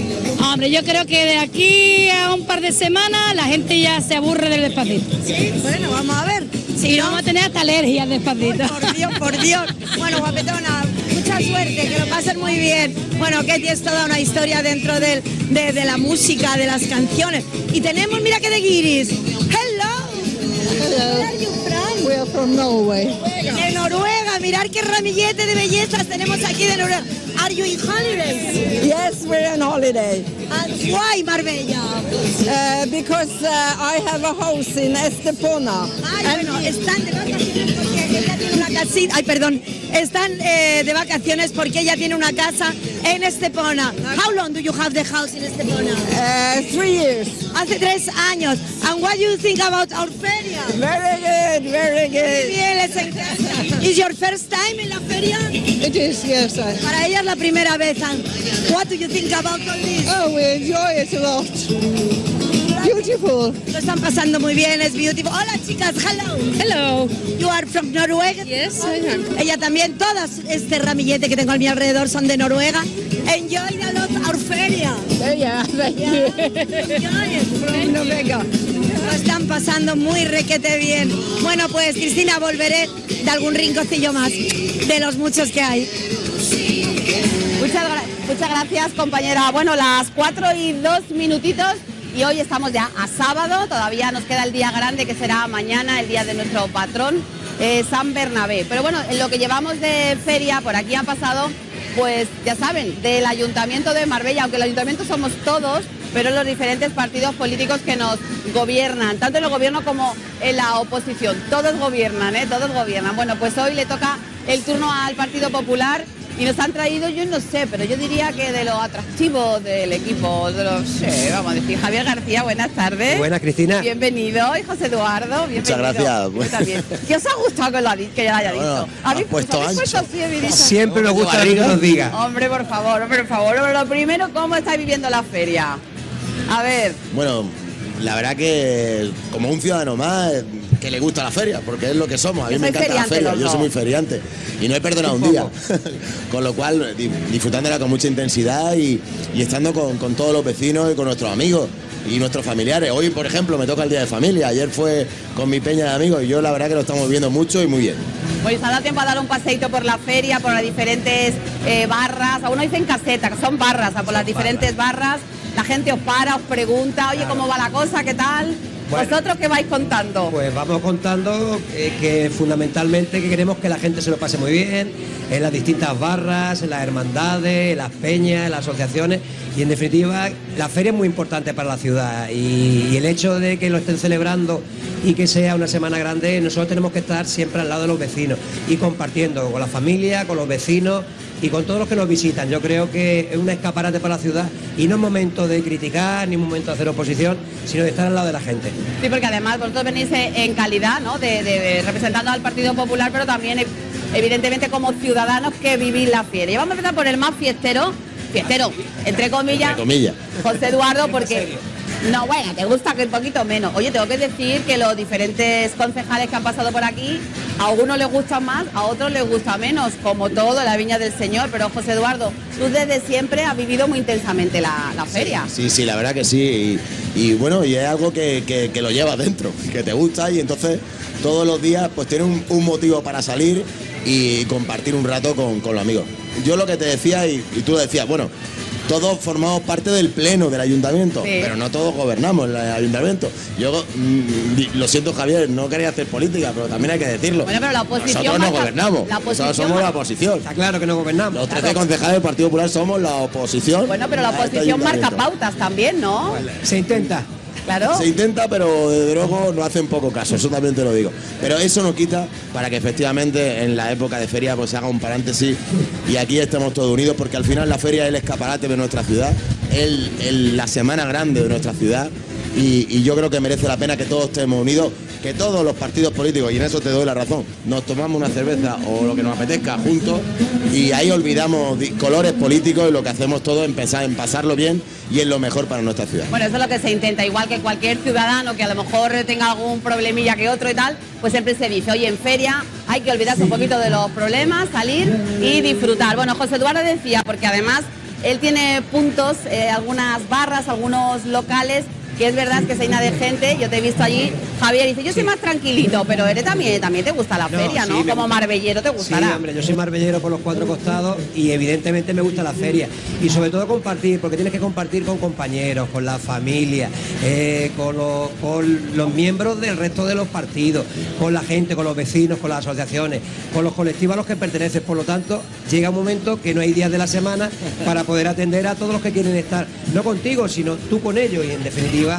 Hombre, yo creo que de aquí a un par de semanas la gente ya se aburre del despacito. Sí, bueno, vamos a ver. Si no, vamos a tener hasta alergia al despacito. Por Dios, por Dios. Bueno, guapetona, mucha suerte, que lo pasen muy bien. Bueno, Ketty es toda una historia dentro del- de, de la música, de las canciones. Y tenemos, mira que de guiris. Hello. Where are you from? We are from Norway. De Noruega, mirar qué ramillete de bellezas tenemos aquí de Noruega. Are you in holidays? Yes, we're on holiday. And why Marbella? Uh, because uh, I have a house in Estepona. Ay, bueno, están de vacaciones porque ella tiene una casita. Ay, perdón. Están eh, de vacaciones porque ella tiene una casa en Estepona. How long do you have the house in Estepona? Uh, three years. Hace tres años. And what do you think about our feria? Very good, very Muy good. bien, les encanta. Is your first time en la feria? It is, yes. I- Para ella la primera vez. What do you think about all this? Oh, we enjoy it a lot. Beautiful. Lo están pasando muy bien, es beautiful. Hola chicas, hello. Hello. You are from Noruega? Yes, I am. Ella también, todas este ramillete que tengo a mi alrededor son de Noruega. Enjoy a lot our feria. Yeah, thank you. Enjoy it from Noruega. Lo están pasando muy requete bien. Bueno, pues Cristina, volveré de algún rinconcillo más, de los muchos que hay. Muchas, gra- muchas gracias, compañera. Bueno, las cuatro y dos minutitos y hoy estamos ya a sábado. Todavía nos queda el día grande que será mañana, el día de nuestro patrón, eh, San Bernabé. Pero bueno, en lo que llevamos de feria, por aquí han pasado, pues ya saben, del Ayuntamiento de Marbella, aunque el Ayuntamiento somos todos, pero los diferentes partidos políticos que nos gobiernan, tanto en el gobierno como en la oposición. Todos gobiernan, ¿eh? Todos gobiernan. Bueno, pues hoy le toca el turno al Partido Popular y nos han traído, yo no sé, pero yo diría que de lo atractivo del equipo, de los, sé, vamos a decir, Javier García, buenas tardes. Buenas, Cristina. Bienvenido, y José Eduardo, bienvenido. gracias. Yo también. ¿Qué os ha gustado que lo, ha di- que lo haya Bueno, dicho? ¿Habéis has puesto habéis ancho. puesto así, habéis? Siempre nos gusta que nos diga. Hombre, por favor, hombre, por favor. Lo primero, ¿cómo estáis viviendo la feria? A ver, Bueno, la verdad que como un ciudadano más que le gusta la feria, porque es lo que somos. A mí me encanta la feria, yo soy muy feriante y no he perdonado un día. con lo cual, di- disfrutándola con mucha intensidad y, y estando con, con todos los vecinos y con nuestros amigos y nuestros familiares. Hoy, por ejemplo, me toca el día de familia. Ayer fue con mi peña de amigos y yo la verdad que lo estamos viendo mucho y muy bien. pues ha dado tiempo a dar un paseíto por la feria, por las diferentes eh, barras. Algunos dicen casetas, son barras, por las diferentes barras. La gente os para, os pregunta, oye, ¿cómo va la cosa? ¿Qué tal? Bueno. ¿Vosotros qué vais contando? Pues vamos contando eh, que fundamentalmente que queremos que la gente se lo pase muy bien en las distintas barras, en las hermandades, en las peñas, en las asociaciones y en definitiva la feria es muy importante para la ciudad y, y el hecho de que lo estén celebrando y que sea una semana grande, nosotros tenemos que estar siempre al lado de los vecinos y compartiendo con la familia, con los vecinos y con todos los que nos visitan. Yo creo que es un escaparate para la ciudad y no es momento de criticar ni momento de hacer oposición, sino de estar al lado de la gente. Sí, porque además vosotros venís eh, en calidad, ¿no? De, de- de- representando al Partido Popular, pero también eh, evidentemente como ciudadanos que vivís la feria. Y vamos a empezar por el más fiestero, fiestero, entre comillas, Entre comillas. José Eduardo, porque no, bueno, te gusta que un poquito menos. Oye, tengo que decir que los diferentes concejales que han pasado por aquí, a algunos les gusta más, a otros les gusta menos, como todo la viña del Señor. Pero José Eduardo, tú desde siempre has vivido muy intensamente la, la feria. Sí, sí, la verdad que sí. Y, y bueno, y es algo que, que- que lo llevas dentro, que te gusta y entonces todos los días pues tienes un, un motivo para salir y compartir un rato con, con los amigos. Yo lo que te decía y, y tú lo decías, bueno, todos formamos parte del pleno del ayuntamiento, Sí. pero no todos gobernamos en el ayuntamiento. Yo mm, lo siento Javier, no quería hacer política, pero también hay que decirlo. Bueno, pero la oposición Nosotros no gobernamos, la oposición nosotros somos la oposición. Está claro que no gobernamos. Los 13 concejales del Partido Popular somos la oposición. Bueno, pero la este oposición marca pautas también, ¿no? Se intenta. Claro. Se intenta, pero desde luego no hacen poco caso, eso también te lo digo. Pero eso no quita para que efectivamente en la época de feria pues se haga un paréntesis y aquí estemos todos unidos, porque al final la feria es el escaparate de nuestra ciudad, el- la semana grande de nuestra ciudad y, yo creo que merece la pena que todos estemos unidos, que todos los partidos políticos, y en eso te doy la razón, nos tomamos una cerveza o lo que nos apetezca juntos y ahí olvidamos colores políticos y lo que hacemos todos es pensar en pasarlo bien y en lo mejor para nuestra ciudad. Bueno, eso es lo que se intenta, igual que cualquier ciudadano que a lo mejor tenga algún problemilla que otro y tal, pues siempre se dice, oye, en feria hay que olvidarse un poquito de los problemas, salir y disfrutar. Bueno, José Eduardo decía, porque además él tiene puntos, eh, algunas barras, algunos locales, que es verdad que se llena de gente, yo te he visto allí, Javier dice, yo soy más tranquilito, pero eres también, también te gusta la No, feria, sí, ¿no? Como marbellero te Sí, gustará. hombre, yo soy marbellero por los cuatro costados y evidentemente me gusta la feria. Y sobre todo compartir, porque tienes que compartir con compañeros, con la familia, eh, con, los, con los miembros del resto de los partidos, con la gente, con los vecinos, con las asociaciones, con los colectivos a los que perteneces. Por lo tanto, llega un momento que no hay días de la semana para poder atender a todos los que quieren estar, no contigo, sino tú con ellos. Y en definitiva,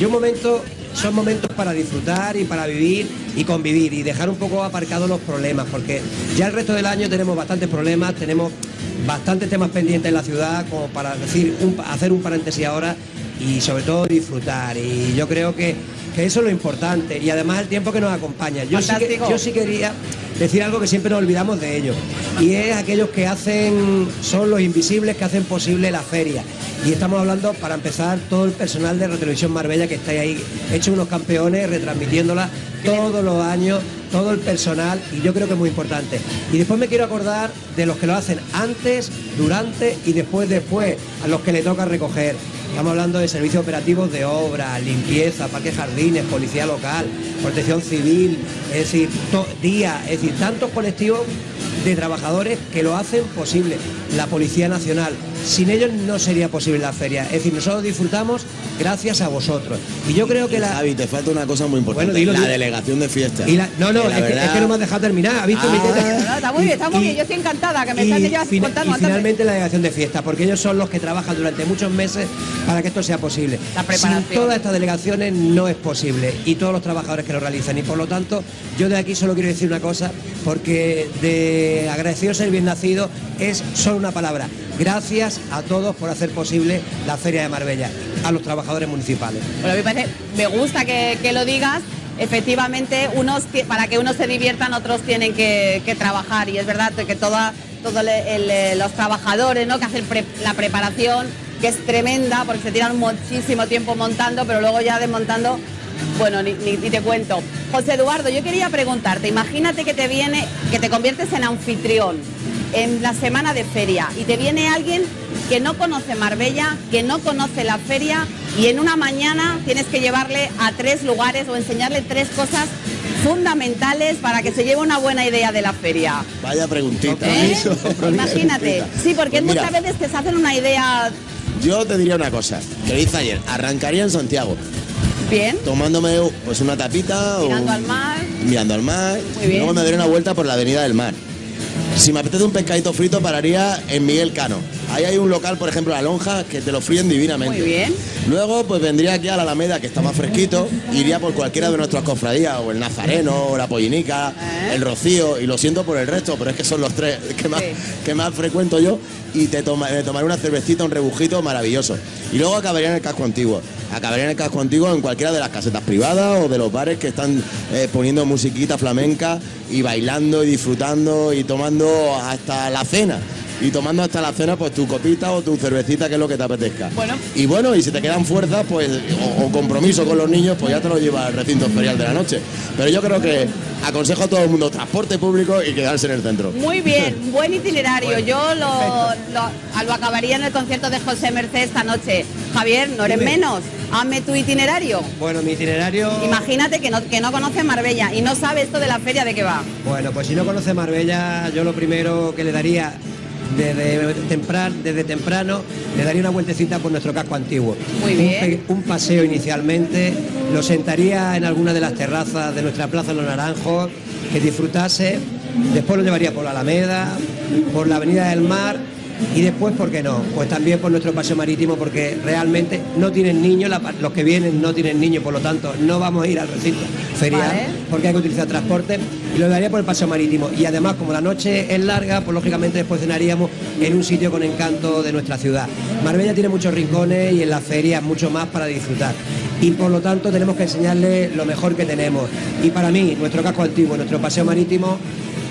yo un momento son momentos para disfrutar y para vivir y convivir y dejar un poco aparcados los problemas, porque ya el resto del año tenemos bastantes problemas, tenemos bastantes temas pendientes en la ciudad, como para decir hacer un paréntesis ahora y sobre todo disfrutar. Y yo creo que, que eso es lo importante y además el tiempo que nos acompaña. Yo sí, que- yo sí quería decir algo que siempre nos olvidamos de ellos y es aquellos que hacen, son los invisibles que hacen posible la feria. Y estamos hablando, para empezar, todo el personal de Televisión Marbella que está ahí, hecho unos campeones, retransmitiéndola todos los años, todo el personal, y yo creo que es muy importante. Y después me quiero acordar de los que lo hacen antes, durante y después, después, a los que le toca recoger. Estamos hablando de servicios operativos de obra, limpieza, parques jardines, policía local, protección civil, es decir, día, es decir, tantos colectivos de trabajadores que lo hacen posible. La Policía Nacional. Sin ellos no sería posible la feria. Es decir, nosotros disfrutamos gracias a vosotros. Y yo creo que la... Javi, te falta una cosa muy importante, Bueno, dilo, la dilo. delegación de fiesta. y la- no, no, es, que, verdad- es que no me has dejado terminar. ¿Has visto Ah. mi No, está muy bien, está muy Y- bien, yo estoy encantada, que me y, estás ya fina- contando y finalmente la delegación de fiesta, porque ellos son los que trabajan durante muchos meses para que esto sea posible. preparación. Sin todas estas delegaciones no es posible y todos los trabajadores que lo realizan. Y por lo tanto, yo de aquí solo quiero decir una cosa, porque de agradecido ser bien nacido es solo una palabra. Gracias a todos por hacer posible la Feria de Marbella, a los trabajadores municipales. Bueno, me parece, me gusta que, que lo digas. Efectivamente, unos para que unos se diviertan, otros tienen que, que trabajar. Y es verdad que todos los trabajadores ¿no? que hacen la preparación, que es tremenda, porque se tiran muchísimo tiempo montando, pero luego ya desmontando, bueno, ni, ni- ni te cuento. José Eduardo, yo quería preguntarte, imagínate que te viene, que te conviertes en anfitrión en la semana de feria y te viene alguien que no conoce Marbella, que no conoce la feria y en una mañana tienes que llevarle a tres lugares o enseñarle tres cosas fundamentales para que se lleve una buena idea de la feria. Vaya preguntita. ¿Eh? Imagínate. Sí, porque Pues mira, muchas veces te hacen una idea Yo te diría una cosa, que lo hice ayer, arrancaría en Santiago, bien, tomándome pues una tapita mirando o al mar. mirando al mar, Muy bien. luego me daría una vuelta por la avenida del mar. Si me apetece un pescadito frito, pararía en Miguel Cano. Ahí hay un local, por ejemplo, La Lonja, que te lo fríen divinamente. Muy bien. Luego, pues vendría aquí a la Alameda, que está más fresquito, iría por cualquiera de nuestras cofradías, o el Nazareno, o la Pollinica, ¿Eh? el Rocío, y lo siento por el resto, pero es que son los tres que más, que más frecuento yo, y te toma- me tomaré una cervecita, un rebujito maravilloso. Y luego acabaría en el casco antiguo. Acabaría en el casco antiguo en cualquiera de las casetas privadas o de los bares que están eh, poniendo musiquita flamenca y bailando y disfrutando y tomando hasta la cena. Y tomando hasta la cena pues tu copita o tu cervecita, que es lo que te apetezca. Bueno. Y bueno, y si te quedan fuerzas, pues, o, o compromiso con los niños, pues ya te lo lleva al recinto ferial de la noche. Pero yo creo que aconsejo a todo el mundo transporte público y quedarse en el centro. Muy bien, buen itinerario. Yo lo, lo, lo acabaría en el concierto de José Merced esta noche. Javier, no eres Dime. menos. Hazme tu itinerario. Bueno, mi itinerario... Imagínate que no, que no conoce Marbella y no sabe esto de la feria de qué va. Bueno, pues si no conoce Marbella, yo lo primero que le daría desde temprano, desde temprano le daría una vueltecita por nuestro casco antiguo. Muy Un bien. Un, paseo inicialmente, lo sentaría en alguna de las terrazas de nuestra Plaza Los Naranjos, que disfrutase, después lo llevaría por la Alameda, por la Avenida del Mar y después, ¿por qué no? Pues también por nuestro paseo marítimo, porque realmente no tienen niños, los que vienen no tienen niños, por lo tanto no vamos a ir al recinto ferial, Vale. porque hay que utilizar transporte, y lo daría por el paseo marítimo. Y además, como la noche es larga, pues lógicamente después cenaríamos en un sitio con encanto de nuestra ciudad. Marbella tiene muchos rincones y en las ferias mucho más para disfrutar. Y por lo tanto tenemos que enseñarle lo mejor que tenemos. Y para mí, nuestro casco antiguo, nuestro paseo marítimo,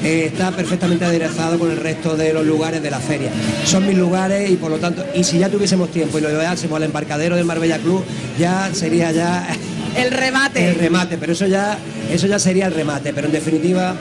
eh, está perfectamente aderezado con el resto de los lugares de la feria. Son mis lugares y por lo tanto, y si ya tuviésemos tiempo y lo llevásemos al embarcadero del Marbella Club, ya sería ya El remate. el remate, pero eso ya, eso ya sería el remate. Pero en definitiva,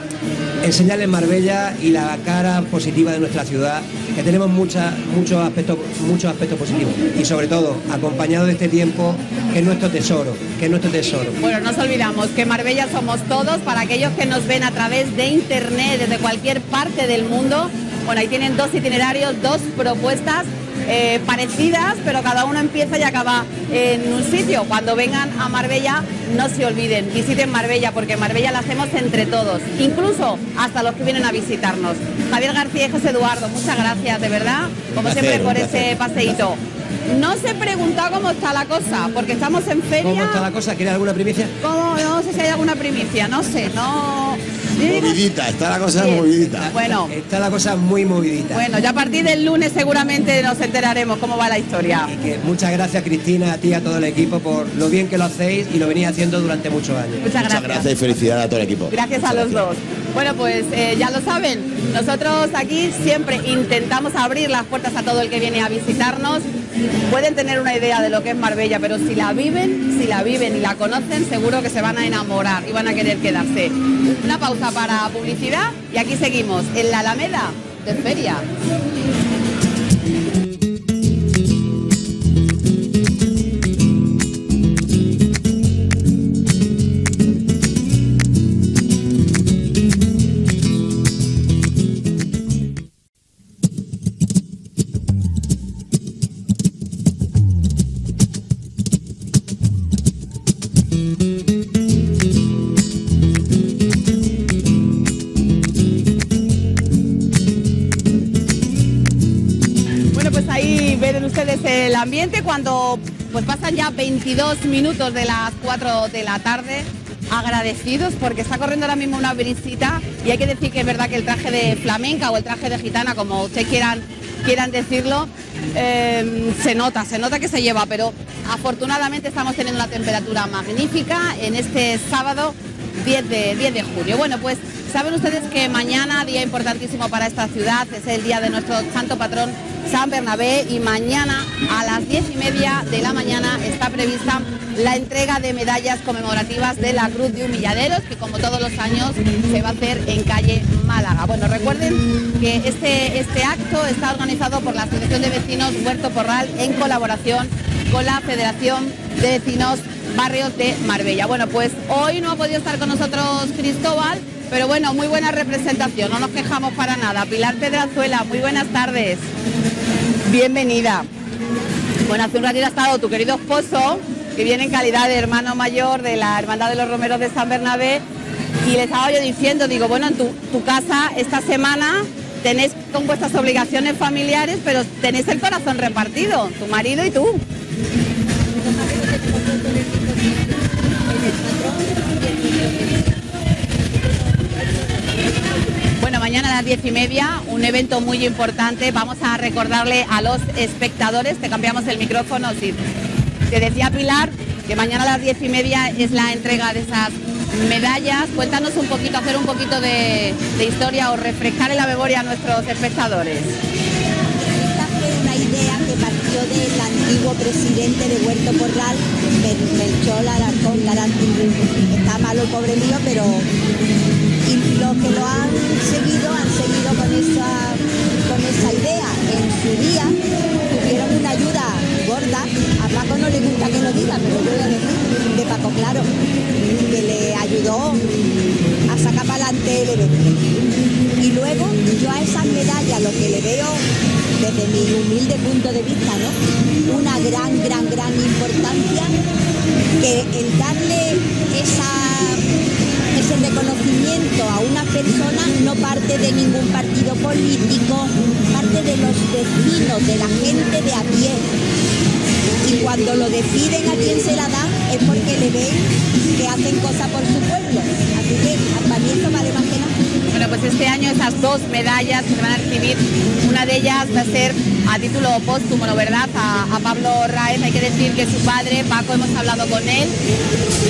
enseñarles Marbella y la cara positiva de nuestra ciudad, que tenemos muchas, muchos aspectos, muchos aspectos positivos. Y sobre todo, acompañado de este tiempo, que es nuestro tesoro, que es nuestro tesoro. Bueno, no nos olvidamos que Marbella somos todos, para aquellos que nos ven a través de internet desde cualquier parte del mundo. Bueno, ahí tienen dos itinerarios, dos propuestas eh, parecidas, pero cada uno empieza y acaba en un sitio. Cuando vengan a Marbella, no se olviden, visiten Marbella, porque Marbella la hacemos entre todos, incluso hasta los que vienen a visitarnos. Javier García y José Eduardo, muchas gracias, de verdad, como placer, siempre, por ese paseíto. No se pregunta cómo está la cosa, porque estamos en feria. ¿Cómo está la cosa? ¿Quiere alguna primicia? ¿Cómo? No sé si hay alguna primicia, no sé, no... Movidita, está la cosa Sí. movidita. Bueno. Está la cosa muy movidita. Bueno, ya a partir del lunes seguramente nos enteraremos cómo va la historia. Que muchas gracias Cristina, a ti y a todo el equipo por lo bien que lo hacéis y lo venís haciendo durante muchos años. Muchas Muchas gracias. gracias y felicidades a todo el equipo. Gracias a los dos. Bueno, pues eh, ya lo saben, nosotros aquí siempre intentamos abrir las puertas a todo el que viene a visitarnos. Pueden tener una idea de lo que es Marbella, pero si la viven, si la viven y la conocen, seguro que se van a enamorar y van a querer quedarse. Una pausa para publicidad y aquí seguimos en la Alameda de Feria. Cuando pues pasan ya 22 minutos de las 4 de la tarde. Agradecidos porque está corriendo ahora mismo una brisita y hay que decir que es verdad que el traje de flamenca o el traje de gitana, como ustedes quieran, quieran decirlo, eh, se nota, se nota que se lleva, pero afortunadamente estamos teniendo una temperatura magnífica en este sábado 10 de, 10 de junio. Bueno, pues saben ustedes que mañana, día importantísimo para esta ciudad, es el día de nuestro santo patrón San Bernabé y mañana a las 10 y media de la mañana está prevista la entrega de medallas conmemorativas de la Cruz de Humilladeros, que como todos los años se va a hacer en calle Málaga. Bueno, recuerden que este, este acto está organizado por la Asociación de Vecinos Huerto Porral en colaboración con la Federación de Vecinos Barrios de Marbella. Bueno, pues hoy no ha podido estar con nosotros Cristóbal, pero bueno, muy buena representación, no nos quejamos para nada. Pilar Pedrazuela, muy buenas tardes. Bienvenida. Bueno, hace un ratito ha estado tu querido esposo, que viene en calidad de hermano mayor de la Hermandad de los Romeros de San Bernabé, y le estaba yo diciendo, digo, bueno, en tu, tu casa esta semana tenéis con vuestras obligaciones familiares, pero tenéis el corazón repartido, tu marido y tú. Mañana a las diez y media, un evento muy importante. Vamos a recordarle a los espectadores, te cambiamos el micrófono, sí. Te decía Pilar que mañana a las diez y media es la entrega de esas medallas. Cuéntanos un poquito, hacer un poquito de, historia o refrescar en la memoria a nuestros espectadores. Esta fue una idea que partió del antiguo presidente de Huerto Porral, Mel- Melchor Alarcón Garanti. Está malo pobre mío, pero lo han seguido han seguido con esa, con esa idea. En su día tuvieron una ayuda gorda, a Paco no le gusta que lo diga, pero yo voy a decir, de Paco Claro, que le ayudó a sacar para adelante el evento. Y luego yo a esas medallas lo que le veo desde mi humilde punto de vista, ¿no? Una gran, gran, gran importancia que el darle esa, ese reconocimiento a una persona no parte de ningún partido político, parte de los vecinos, de la gente de a pie. Y cuando lo deciden a quién se la dan es porque le ven que hacen cosas por su pueblo. Así que para mí vale más que nada. Bueno, pues este año esas dos medallas se van a recibir, una de ellas va a ser a título póstumo, ¿no verdad? A, Pablo Raez, hay que decir que su padre, Paco, hemos hablado con él,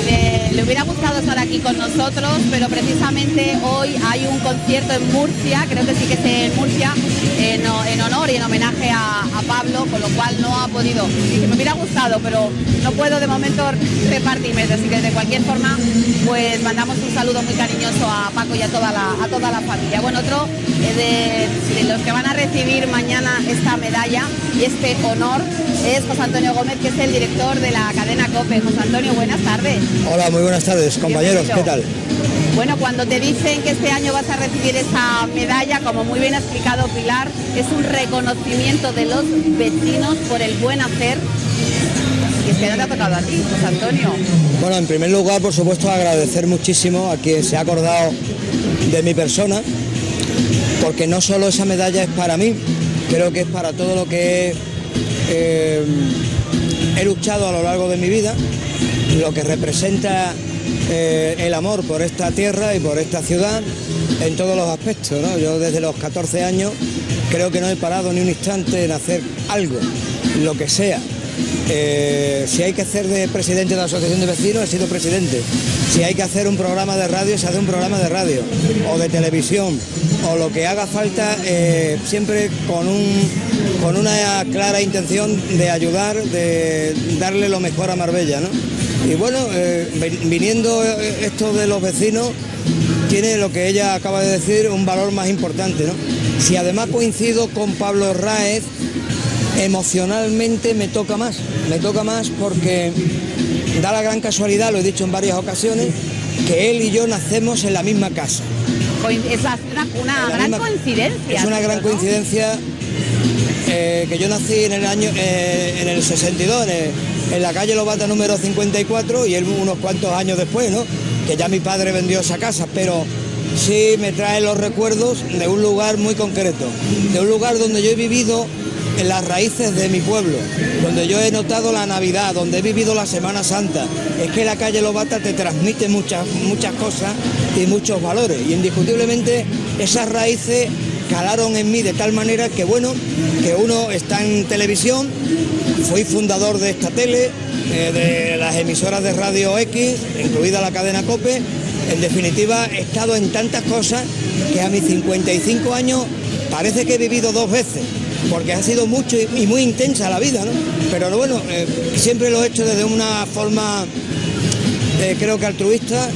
le, le hubiera gustado estar aquí con nosotros, pero precisamente hoy hay un concierto en Murcia, creo que sí que es en Murcia, en, honor y en homenaje a, Pablo, con lo cual no ha podido. Dice, me hubiera gustado, pero no puedo de momento repartirme, así que de cualquier forma, pues mandamos un saludo muy cariñoso a Paco y a toda la, a toda la familia. Bueno, otro eh, de, de los que van a recibir mañana esta medalla y este honor es José Antonio Gómez, que es el director de la cadena COPE. José Antonio, buenas tardes. Hola, muy buenas tardes, compañeros, ¿qué tal? Bueno, cuando te dicen que este año vas a recibir esa medalla, como muy bien ha explicado Pilar, es un reconocimiento de los vecinos por el buen hacer. Y es que no te ha tocado a ti, José Antonio. Bueno, en primer lugar, por supuesto, agradecer muchísimo a quien se ha acordado de mi persona, porque no solo esa medalla es para mí, creo que es para todo lo que he, eh, he luchado a lo largo de mi vida, lo que representa eh, el amor por esta tierra y por esta ciudad en todos los aspectos. Yo desde los 14 años creo que no he parado ni un instante en hacer algo, lo que sea. Eh, si hay que hacer de presidente de la asociación de vecinos, he sido presidente. Si hay que hacer un programa de radio, se hace un programa de radio o de televisión o lo que haga falta, eh, siempre con, un, con una clara intención de ayudar, de darle lo mejor a Marbella. ¿no? Y bueno, eh, vi- viniendo eh, esto de los vecinos, tiene lo que ella acaba de decir, un valor más importante. ¿no? Si además coincido con Pablo Raez, emocionalmente me toca más. Me toca más porque da la gran casualidad, lo he dicho en varias ocasiones, que él y yo nacemos en la misma casa. Coin- Es una, una gran misma- coincidencia. Es una gran ¿no? coincidencia eh, que yo nací en el año eh, en el 62 en, el- en la calle Lobata número 54 y él unos cuantos años después, ¿no? Que ya mi padre vendió esa casa, pero sí me trae los recuerdos de un lugar muy concreto, de un lugar donde yo he vivido en las raíces de mi pueblo, donde yo he notado la Navidad, donde he vivido la Semana Santa. Es que la calle Lobata te transmite muchas, muchas cosas y muchos valores. Y indiscutiblemente esas raíces calaron en mí de tal manera que bueno, que uno está en televisión, fui fundador de esta tele, eh, de las emisoras de Radio X, incluida la cadena COPE. En definitiva, he estado en tantas cosas que a mis 55 años parece que he vivido dos veces, porque ha sido mucho y muy intensa la vida, ¿no? Pero bueno, eh, siempre lo he hecho desde una forma, eh, creo que altruista.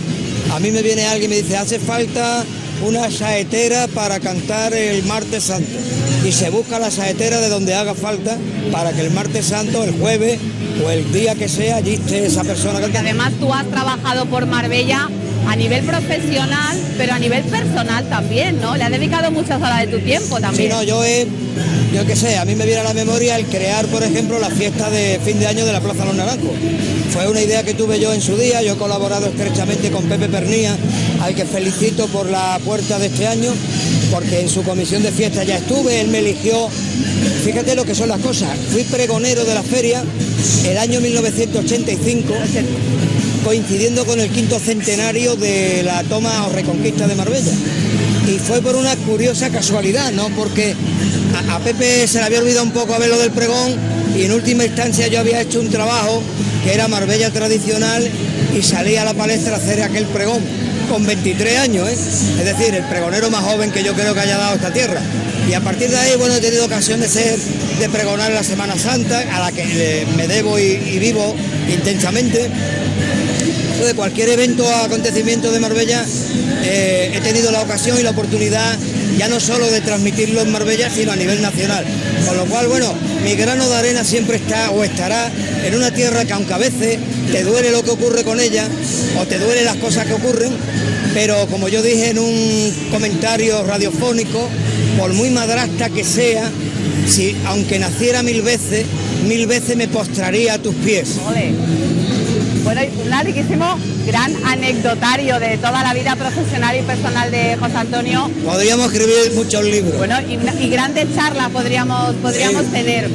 A mí me viene alguien y me dice, hace falta una saetera para cantar el martes santo. Y se busca la saetera de donde haga falta para que el martes santo, el jueves o el día que sea, allí esté esa persona Porque además tú has trabajado por Marbella a nivel profesional, pero a nivel personal también, ¿no? Le has dedicado muchas horas de tu tiempo Sí, también. no, yo he, yo qué sé, a mí me viene a la memoria el crear, por ejemplo, la fiesta de fin de año de la Plaza Los Naranjos. Fue una idea que tuve yo en su día, yo he colaborado estrechamente con Pepe Pernía, al que felicito por la puerta de este año, porque en su comisión de fiesta ya estuve, él me eligió, fíjate lo que son las cosas, fui pregonero de la feria el año 1985, coincidiendo con el quinto centenario de la toma o reconquista de Marbella. Y fue por una curiosa casualidad, ¿no? Porque a, Pepe se le había olvidado un poco a ver lo del pregón y en última instancia yo había hecho un trabajo que era Marbella tradicional y salí a la palestra a hacer aquel pregón con 23 años, ¿eh? es decir, el pregonero más joven que yo creo que haya dado esta tierra. Y a partir de ahí, bueno, he tenido ocasión de ser, de pregonar la Semana Santa, a la que eh, me debo y vivo intensamente. De cualquier evento o acontecimiento de Marbella eh, he tenido la ocasión y la oportunidad ya no solo de transmitirlo en Marbella, sino a nivel nacional. Con lo cual, bueno, mi grano de arena siempre está o estará en una tierra que aunque a veces te duele lo que ocurre con ella o te duele las cosas que ocurren, pero como yo dije en un comentario radiofónico, por muy madrastra que sea, si aunque naciera mil veces, mil veces me postraría a tus pies. Bueno, y un larguísimo, gran anecdotario de toda la vida profesional y personal de José Antonio. Podríamos escribir muchos libros. Bueno, y, y grandes charlas podríamos, podríamos tener.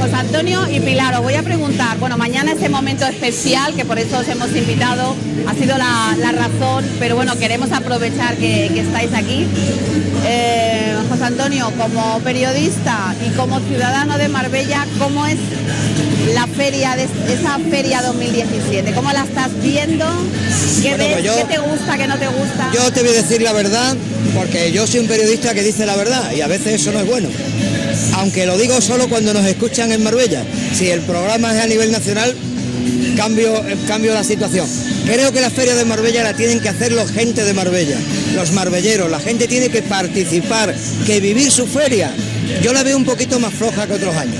José Antonio y Pilar, os voy a preguntar, bueno, mañana ese momento especial, que por eso os hemos invitado, ha sido la, la razón, pero bueno, queremos aprovechar que, que estáis aquí. Eh, José Antonio, como periodista y como ciudadano de Marbella, ¿cómo es la feria, de esa feria 2017? ¿Cómo la estás viendo? ¿Qué Bueno, ves? pues yo- ¿Qué te gusta? ¿Qué no te gusta? Yo te voy a decir la verdad, porque yo soy un periodista que dice la verdad y a veces eso no es bueno. Aunque lo digo solo cuando nos escuchan en Marbella. Si el programa es a nivel nacional, cambio, cambio la situación. Creo que la feria de Marbella la tienen que hacer los gente de Marbella, los marbelleros. La gente tiene que participar, que vivir su feria. Yo la veo un poquito más floja que otros años.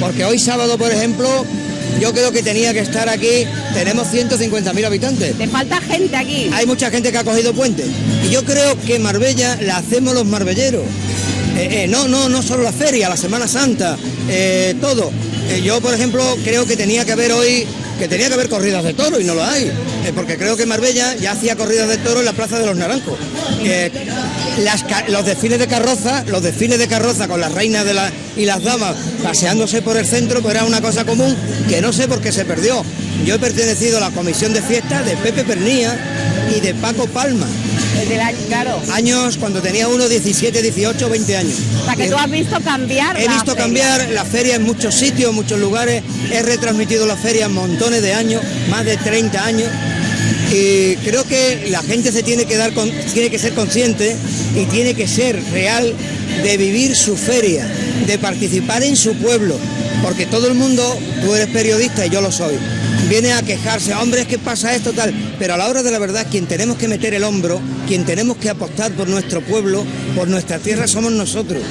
Porque hoy sábado, por ejemplo, yo creo que tenía que estar aquí, tenemos 150.000 habitantes. Te falta gente aquí. Hay mucha gente que ha cogido puente. Y yo creo que Marbella la hacemos los marbelleros. Eh, eh, no, no, no solo la feria, la Semana Santa, eh, todo. Yo, por ejemplo, creo que tenía que haber hoy, que tenía que haber corridas de toro y no lo hay. Eh, porque creo que Marbella ya hacía corridas de toro en la Plaza de los Naranjos. Los desfiles de carroza, los desfiles de carroza con las reinas de la- y las damas paseándose por el centro, pues era una cosa común que no sé por qué se perdió. Yo he pertenecido a la comisión de fiestas de Pepe Pernía y de Paco Palma. Desde el año, claro. Años cuando tenía uno 17, 18, 20 años. O sea, que tú has visto cambiar He la visto feria. cambiar la feria en muchos sitios, en muchos lugares. He retransmitido la feria en montones de años, más de 30 años. Y creo que la gente se tiene que dar con- tiene que ser consciente y tiene que ser real de vivir su feria, de participar en su pueblo, porque todo el mundo, tú eres periodista y yo lo soy, viene a quejarse, hombre, es que pasa esto tal, pero a la hora de la verdad quien tenemos que meter el hombro, quien tenemos que apostar por nuestro pueblo, por nuestra tierra somos nosotros.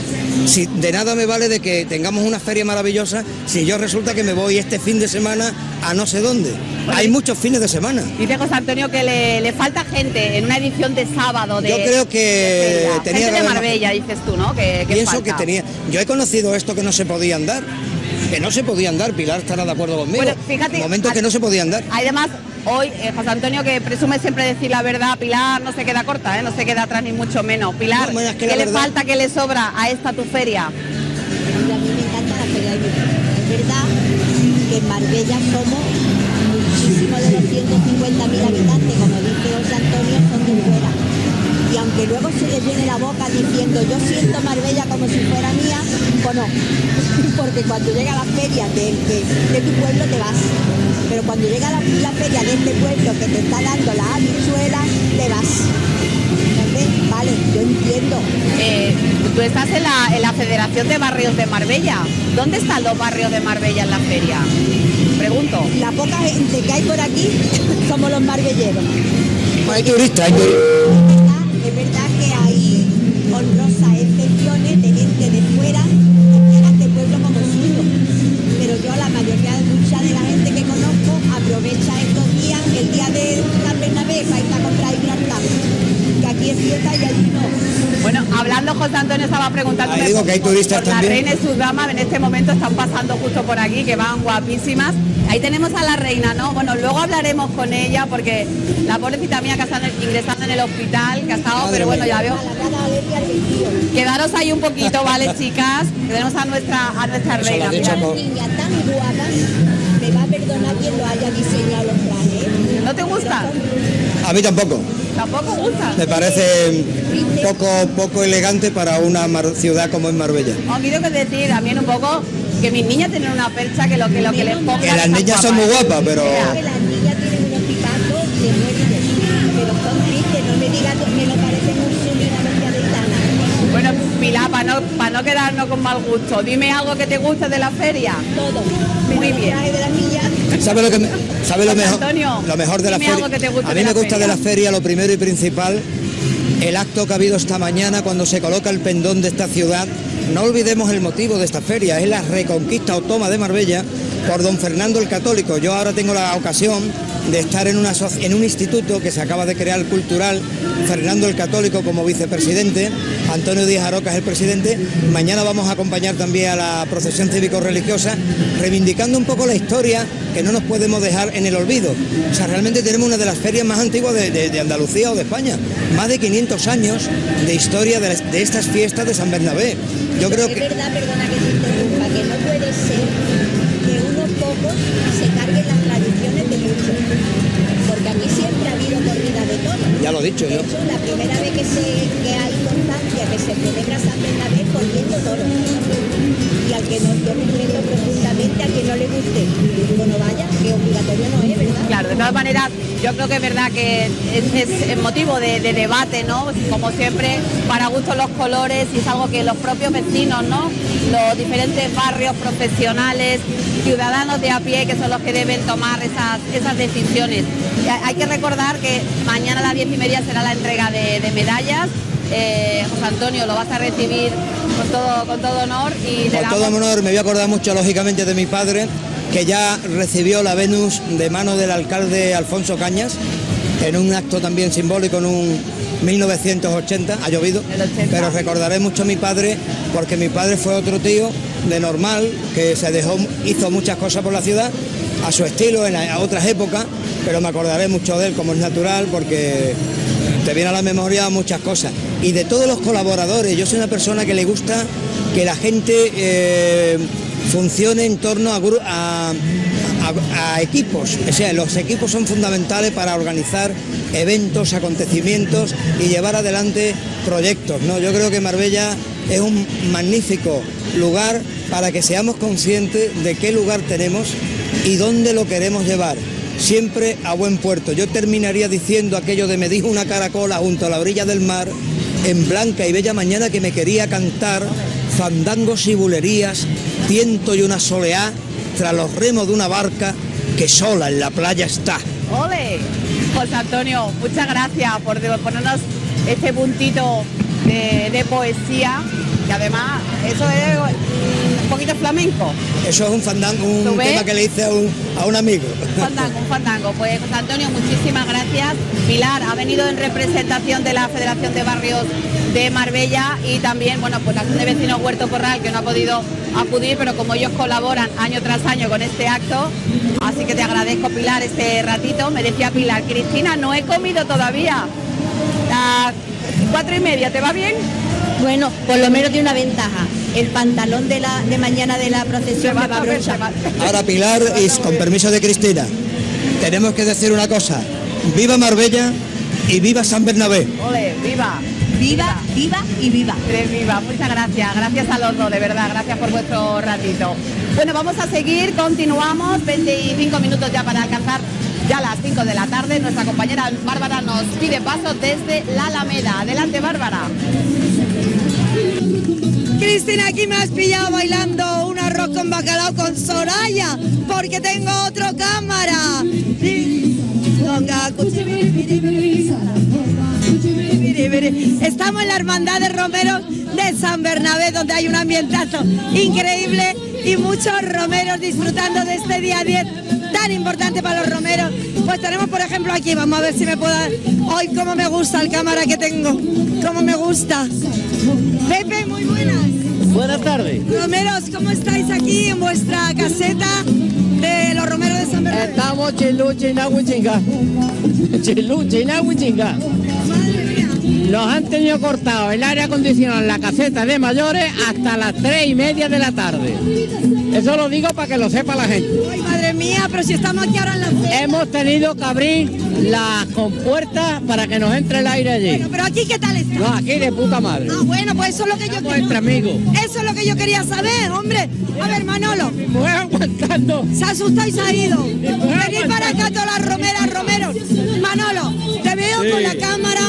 Si de nada me vale de que tengamos una feria maravillosa si yo resulta que me voy este fin de semana a no sé dónde. Hay muchos fines de semana. Dice José Antonio que le, le falta gente en una edición de sábado de Yo creo que de tenía gente de Marbella, dices tú, ¿no? Que, que Pienso falta. que tenía. Yo he conocido esto que no se podía andar. Que no se podía andar, Pilar estará de acuerdo conmigo. Bueno, fíjate, Momentos que no se podía andar. Además, hoy eh, José Antonio, que presume siempre decir la verdad, Pilar no se queda corta, ¿eh? no se queda atrás ni mucho menos. Pilar, No, es que ¿qué le verdad- falta, qué le sobra a esta tu feria? a mí me encanta la feria de. Es verdad que en Marbella somos muchísimos de los 150.000 habitantes, como dice José Antonio, son de fuera. Aunque luego se les viene la boca diciendo yo siento Marbella como si fuera mía, pues no. Porque cuando llega la feria de, de- de tu pueblo te vas. Pero cuando llega la, la feria de este pueblo que te está dando las habichuelas, te vas. Entonces, vale, yo entiendo. Eh, tú estás en la, en la Federación de Barrios de Marbella. ¿Dónde están los barrios de Marbella en la feria? Pregunto. La poca gente que hay por aquí somos los marbelleros. Hay turistas, hay turistas. José Antonio estaba preguntando Ahí digo que hay turistas por la reina y sus damas en este momento están pasando justo por aquí, que van guapísimas. Ahí tenemos a la reina, ¿no? Bueno, luego hablaremos con ella porque la pobrecita mía que está ingresando en el hospital, que ha estado, pero bueno, ya veo. Quedaros ahí un poquito, ¿vale, chicas? Que tenemos a nuestra, a nuestra Eso reina. has dicho Mira. por- Niña tan guapa, me va a perdonar quien lo haya diseñado los trajes. ¿No te gusta? A mí tampoco. Tampoco gusta. Me parece poco, poco elegante para una ciudad como es Marbella. Os quiero que decir también un poco que mis niñas tienen una percha que lo que, lo que les ponga. Que las niñas son muy guapas, pero... para no, para no quedarnos con mal gusto, dime algo que te guste de la feria. Todo. Muy bien. de las niñas. ¿Sabe lo que me- sabe lo mejor? Antonio, lo mejor de la feria. algo que te guste a mí me gusta de la feria lo primero y principal el acto que ha habido esta mañana cuando se coloca el pendón de esta ciudad. No olvidemos el motivo de esta feria, es la reconquista o toma de Marbella por don Fernando el Católico. Yo ahora tengo la ocasión de estar en, una, asoci- en un instituto que se acaba de crear cultural, Fernando el Católico como vicepresidente, Antonio Díaz Aroca es el presidente. Mañana vamos a acompañar también a la procesión cívico-religiosa, reivindicando un poco la historia que no nos podemos dejar en el olvido. O sea, realmente tenemos una de las ferias más antiguas de, de- de Andalucía o de España. Más de 500 años de historia de, las- de estas fiestas de San Bernabé. Yo creo Es que... verdad, perdona que te interrumpa, que no puede ser pocos se carguen las tradiciones de muchos. Porque aquí siempre ha habido corrida de toros. Ya lo he dicho De yo. hecho, la primera vez que, se, que hay constancia que se celebra San Bernabé corriendo toros. Y al que no, yo respeto profundamente, a quien no le guste, digo no vaya, que obligatorio no es, ¿verdad? Claro, de todas maneras, yo creo que es verdad que es, es motivo de, de debate, ¿no? Como siempre, para gusto los colores y es algo que los propios vecinos, ¿no? Los diferentes barrios profesionales, ciudadanos de a pie, que son los que deben tomar esas, esas decisiones. Hay que recordar que mañana a las diez y media será la entrega de, de medallas. Eh, José Antonio, lo vas a recibir con todo, con todo honor y Con todo honor, me voy a acordar mucho, lógicamente, de mi padre, que ya recibió la Venus de mano del alcalde Alfonso Cañas, en un acto también simbólico en un 1980, ha llovido, pero recordaré mucho a mi padre, porque mi padre fue otro tío de normal, que se dejó, hizo muchas cosas por la ciudad, a su estilo, en a otras épocas, pero me acordaré mucho de él, como es natural, porque te viene a la memoria muchas cosas. Y de todos los colaboradores, yo soy una persona que le gusta que la gente eh, funcione en torno a, equipos. O sea, los equipos son fundamentales para organizar eventos, acontecimientos y llevar adelante proyectos. ¿no? Yo creo que Marbella es un magnífico lugar para que seamos conscientes de qué lugar tenemos y dónde lo queremos llevar siempre a buen puerto. Yo terminaría diciendo aquello de me dijo una caracola junto a la orilla del mar, en blanca y bella mañana que me quería cantar, fandangos y bulerías, tiento y una soleá, tras los remos de una barca que sola en la playa está. ¡Ole! José Antonio, muchas gracias por ponernos este puntito de, de poesía, que además eso es un poquito flamenco. Eso es un fandango, un tema que le hice a un, a un amigo. Un fandango, un fandango. Pues José Antonio, muchísimas gracias. Pilar ha venido en representación de la Federación de Barrios de Marbella y también, bueno, pues la Asociación de Vecinos Huerto Corral, que no ha podido acudir, pero como ellos colaboran año tras año con este acto, así que te agradezco, Pilar, este ratito. Me decía Pilar, Cristina, no he comido todavía. A cuatro y media, ¿te va bien? Bueno, por lo menos tiene una ventaja. El pantalón de, la, de mañana de la procesión me va a. Ahora Pilar, y con permiso de Cristina, tenemos que decir una cosa. Viva Marbella y viva San Bernabé. Ole, viva. Viva, viva y viva. Eh, viva, muchas gracias. Gracias a los dos, de verdad. Gracias por vuestro ratito. Bueno, vamos a seguir, continuamos. 25 minutos ya para alcanzar ya las 5 de la tarde. Nuestra compañera Bárbara nos pide paso desde la Alameda. Adelante, Bárbara. Cristina, aquí me has pillado bailando un arroz con bacalao con Soraya, porque tengo otro cámara. Estamos en la Hermandad de Romeros de San Bernabé, donde hay un ambientazo increíble y muchos romeros disfrutando de este día 10 tan importante para los romeros. Pues tenemos, por ejemplo, aquí, vamos a ver si me puedo... Hoy, cómo me gusta el cámara que tengo, cómo me gusta. Pepe, muy buenas. Buenas tardes. Romeros, ¿cómo estáis aquí en vuestra caseta de los romeros de San Bernabé? Estamos chilú, china, huichinga. Chilú, china, huichinga. Nos han tenido cortado el aire acondicionado en la caseta de mayores hasta las tres y media de la tarde. Eso lo digo para que lo sepa la gente. Ay, madre mía, pero si estamos aquí ahora en la feria. Hemos tenido que abrir las compuertas para que nos entre el aire allí. Bueno, pero aquí, ¿qué tal está? No, aquí de puta madre. Ah, bueno, pues eso es lo que yo entre amigos. Eso es lo que yo quería saber, hombre. A ver, Manolo. Voy aguantando. Se ha asustado y se ha ido. Venid para acá todas las romeras, romeros. Manolo, te veo Sí. con la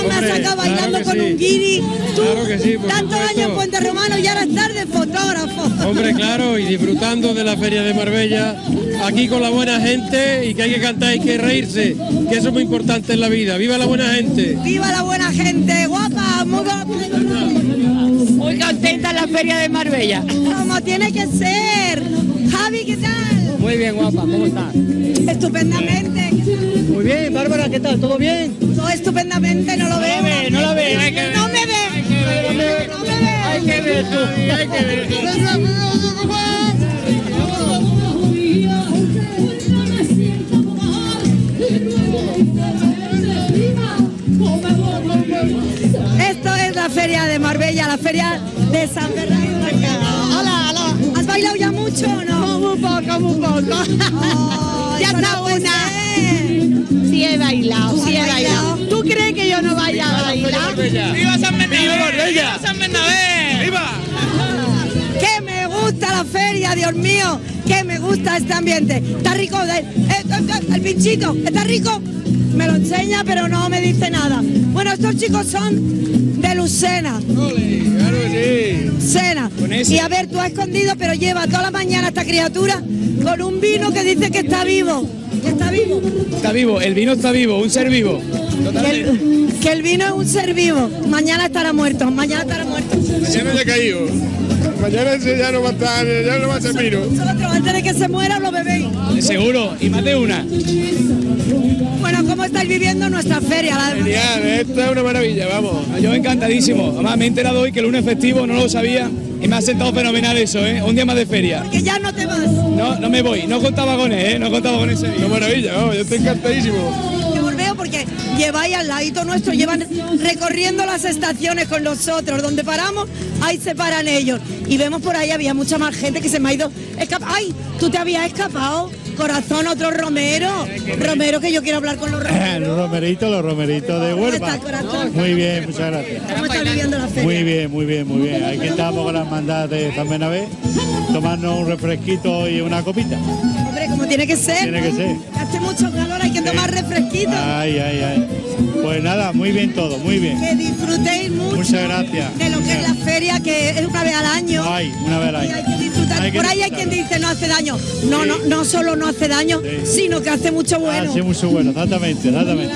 cámara, me has Hombre, sacado claro bailando con sí. un guiri. Tú, Claro que sí, por tantos supuesto. años en Puente Romano y ahora estás de fotógrafo. Hombre, claro, y disfrutando de la Feria de Marbella, aquí con la buena gente y que hay que cantar y que reírse, que eso es muy importante en la vida. ¡Viva la buena gente! Viva la buena gente, guapa, muy guapa. Muy contenta en la feria de Marbella. Como tiene que ser. Javi, ¿qué tal? Muy bien, guapa, ¿cómo estás? Estupendamente. Muy bien, Bárbara, ¿qué tal? ¿Todo bien? Todo estupendamente, no lo veo. ve, no lo ve. No me ve. No me ve. Hay que ver tú, hay que ver Esto es la feria de Marbella, la feria de San Fernando. Hola, hola. ¿Has bailado ya mucho o no? Muy poco, muy poco. ya está una. Sí he bailado, sí he bailado. ¿Tú crees que yo no vaya a bailar? ¡Viva San Bernabé! ¡Viva San Bernabé! ¡Viva! que me gusta la feria, Dios mío, que me gusta este ambiente. Está rico, eh, eh, eh, el pinchito, está rico. Me lo enseña, pero no me dice nada. Bueno, estos chicos son de Lucena. Lucena. Y a ver, tú has escondido, pero lleva toda la mañana esta criatura con un vino que dice que está vivo. Está vivo. Está vivo, el vino está vivo, un ser vivo. Que el, que el vino es un ser vivo. Mañana estará muerto, mañana estará muerto. Mañana ya ha caído. Mañana ese ya no va a estar, ya no va a ser vino. Vosotros, antes de que se muera, lo bebéis. Seguro, y más de una. Bueno, ¿cómo estáis viviendo nuestra feria? La Genial, esto es una maravilla, vamos. Yo encantadísimo. Además, me he enterado hoy que el lunes festivo no lo sabía y me ha sentado fenomenal eso, ¿eh? Un día más de feria. Que ya no te vas. No, no me voy, no contaba con él, ¿eh? No contaba con ese día. Una maravilla, vamos, yo estoy encantadísimo. Lleváis al ladito nuestro, llevan recorriendo las estaciones con nosotros. Donde paramos, ahí se paran ellos. Y vemos por ahí, había mucha más gente que se me ha ido escapar. ¡Ay! ¿Tú te habías escapado? Corazón, otro Romero. Romero, que yo quiero hablar con los Romeros. Los romeritos, los romeritos de ¿Cómo Huelva. Muy bien, muchas gracias. ¿Cómo está viviendo la feria? Muy bien, muy bien, muy bien. Aquí estamos con la hermandad de San Bernabé, tomarnos un refresquito y una copita. Hombre, como tiene que ser. Tiene que ser. Hace mucho calor, hay que tomar refresquito. Ay, ay, ay. Pues nada, muy bien todo, muy bien. Que disfrutéis mucho Muchas gracias. de lo que es la feria, que es una vez al año. Ay, una vez al año. Hay que disfrutar. Hay que Por ahí hay quien dice no hace daño. No, no, no solo no hace daño, sino que hace mucho bueno. Hace mucho bueno, exactamente, exactamente.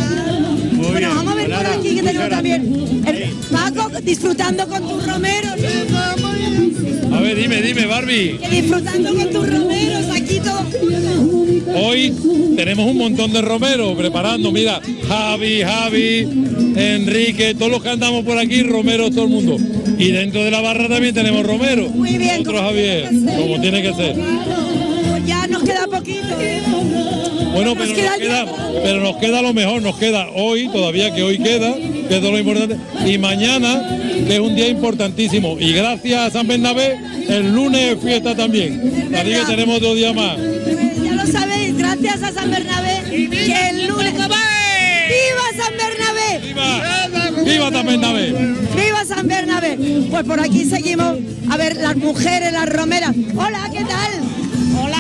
Muy Bueno, bien. vamos a ver pues por aquí que tenemos también. el Paco disfrutando con tus romeros. A ver, dime, dime, Barbie. Que disfrutando con tus romeros aquí todo. Hoy tenemos un montón de romeros preparando. Mira, Javi, Javi, Enrique, todos los que andamos por aquí, romeros todo el mundo. Y dentro de la barra también tenemos romeros. Muy bien, Otro Javier, como tiene que ser. Ya nos queda poquito. ¿eh? Bueno, pero nos queda, pero nos queda lo mejor, nos queda hoy, todavía que hoy queda, que es lo importante, y mañana, que es un día importantísimo. Y gracias a San Bernabé, el lunes es fiesta también. Así que tenemos dos días más. Gracias a San Bernabé, que el lunes. ¡Viva San Bernabé! ¡Viva San Bernabé! ¡Viva San Bernabé! Pues por aquí seguimos a ver las mujeres, las romeras. Hola, ¿qué tal? Hola.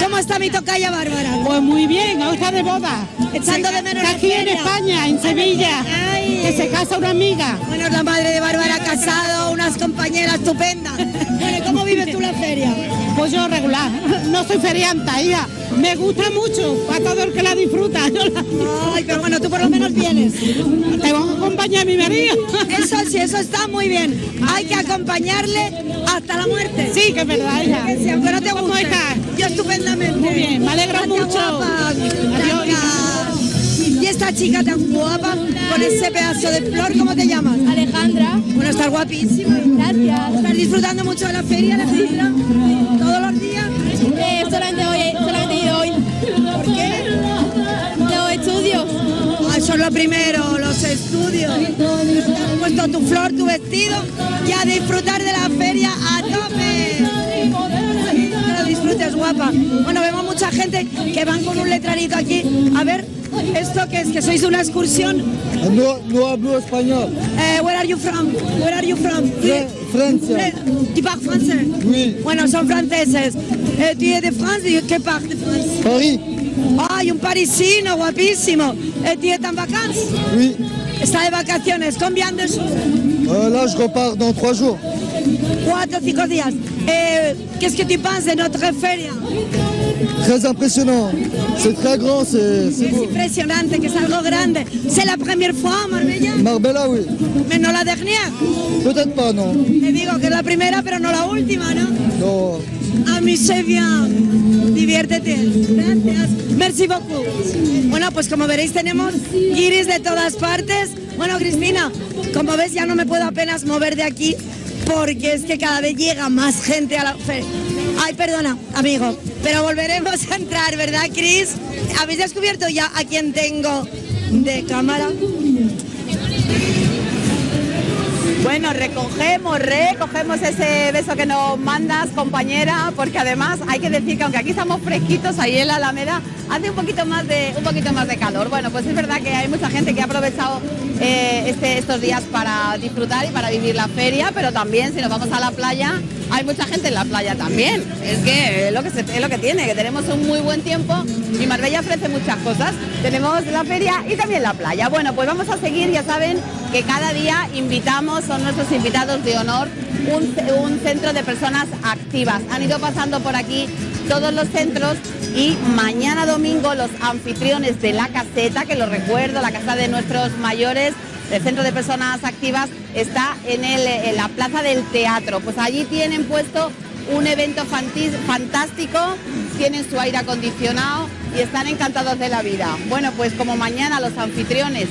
¿Cómo está mi tocaya Bárbara? Pues muy bien, ahora está de boda. Echando de menos Está aquí en. España, en Sevilla, Ay. que se casa una amiga. Bueno, la madre de Bárbara Casado, unas compañeras estupendas. Bueno, ¿y ¿cómo vives tú la feria? Pues yo regular, no soy ferianta, hija. Me gusta mucho, para todo el que la disfruta. Yo la- Ay, pero bueno, tú por lo menos vienes. Te vamos a acompañar a mi marido. Eso sí, eso está muy bien. Hay que acompañarle hasta la muerte. Sí, que es verdad, hija. Que sí, aunque no te ¿Cómo guste. estás? Yo estupendamente. Muy bien, me alegro Gracias, mucho. guapa. Adiós, Gracias. Y esta chica tan guapa, con ese pedazo de flor, ¿cómo te llamas? Alejandra. Bueno, estás guapísima. Gracias. ¿Estás disfrutando mucho de la feria, Alejandra? ¿Todos los días? Eh, solamente hoy, solamente he ido hoy. ¿Por qué? Los estudios. Ah, eso es lo primero, los estudios. Te has puesto tu flor, tu vestido y a disfrutar de la feria a tope. Que lo disfrutes, guapa. Bueno, vemos mucha gente que van con un letrerito aquí. A ver, ¿esto qué es? ¿Que sois de una excursión? No, no hablo español. Eh, where are you from? Where are you from? Francia. Eh, ¿Tu parles français? Oui. Bueno, son franceses. Eh, ¿Tu es de France? ¿De qué parte de France? París. ¡Ay, un parisino guapísimo! Eh, ¿Tu es en vacances? Oui. Está de vacaciones. ¿Combien de jours? Euh, là, je repars dans trois jours. Cuatro cinco días. Eh, Qu'est-ce que tu penses de notre feria? Très impressionnant. C'est très grand, c'est c'est que es algo grande. C'est la première fois, Marbella? Marbella, oui. Mais no la dernière. Peut-être pas, non. Te digo que es la primera, pero no la última, ¿no? Non. A Michel bien. Diviértete. Gracias. Merci beaucoup. Bueno, pues como veréis tenemos guiris de todas partes. Bueno, Cristina, como ves ya no me puedo apenas mover de aquí porque es que cada vez llega más gente a la. Ay, perdona, amigo, pero volveremos a entrar, ¿verdad, Cris? ¿Habéis descubierto ya a quién tengo de cámara? Bueno, recogemos, recogemos ese beso que nos mandas, compañera, porque además hay que decir que aunque aquí estamos fresquitos, ahí en la Alameda hace un poquito más de un poquito más de calor. Bueno, pues es verdad que hay mucha gente que ha aprovechado eh, este- estos días para disfrutar y para vivir la feria, pero también si nos vamos a la playa, hay mucha gente en la playa también. Es que es lo que, es lo que tiene, que tenemos un muy buen tiempo y Marbella ofrece muchas cosas. Tenemos la feria y también la playa. Bueno, pues vamos a seguir, ya saben que cada día invitamos, son nuestros invitados de honor, un, un centro de personas activas. Han ido pasando por aquí todos los centros y mañana domingo los anfitriones de la caseta, que lo recuerdo, la casa de nuestros mayores, el centro de personas activas, está en, el- en la plaza del teatro. Pues allí tienen puesto un evento fantástico, tienen su aire acondicionado y están encantados de la vida. Bueno, pues como mañana los anfitriones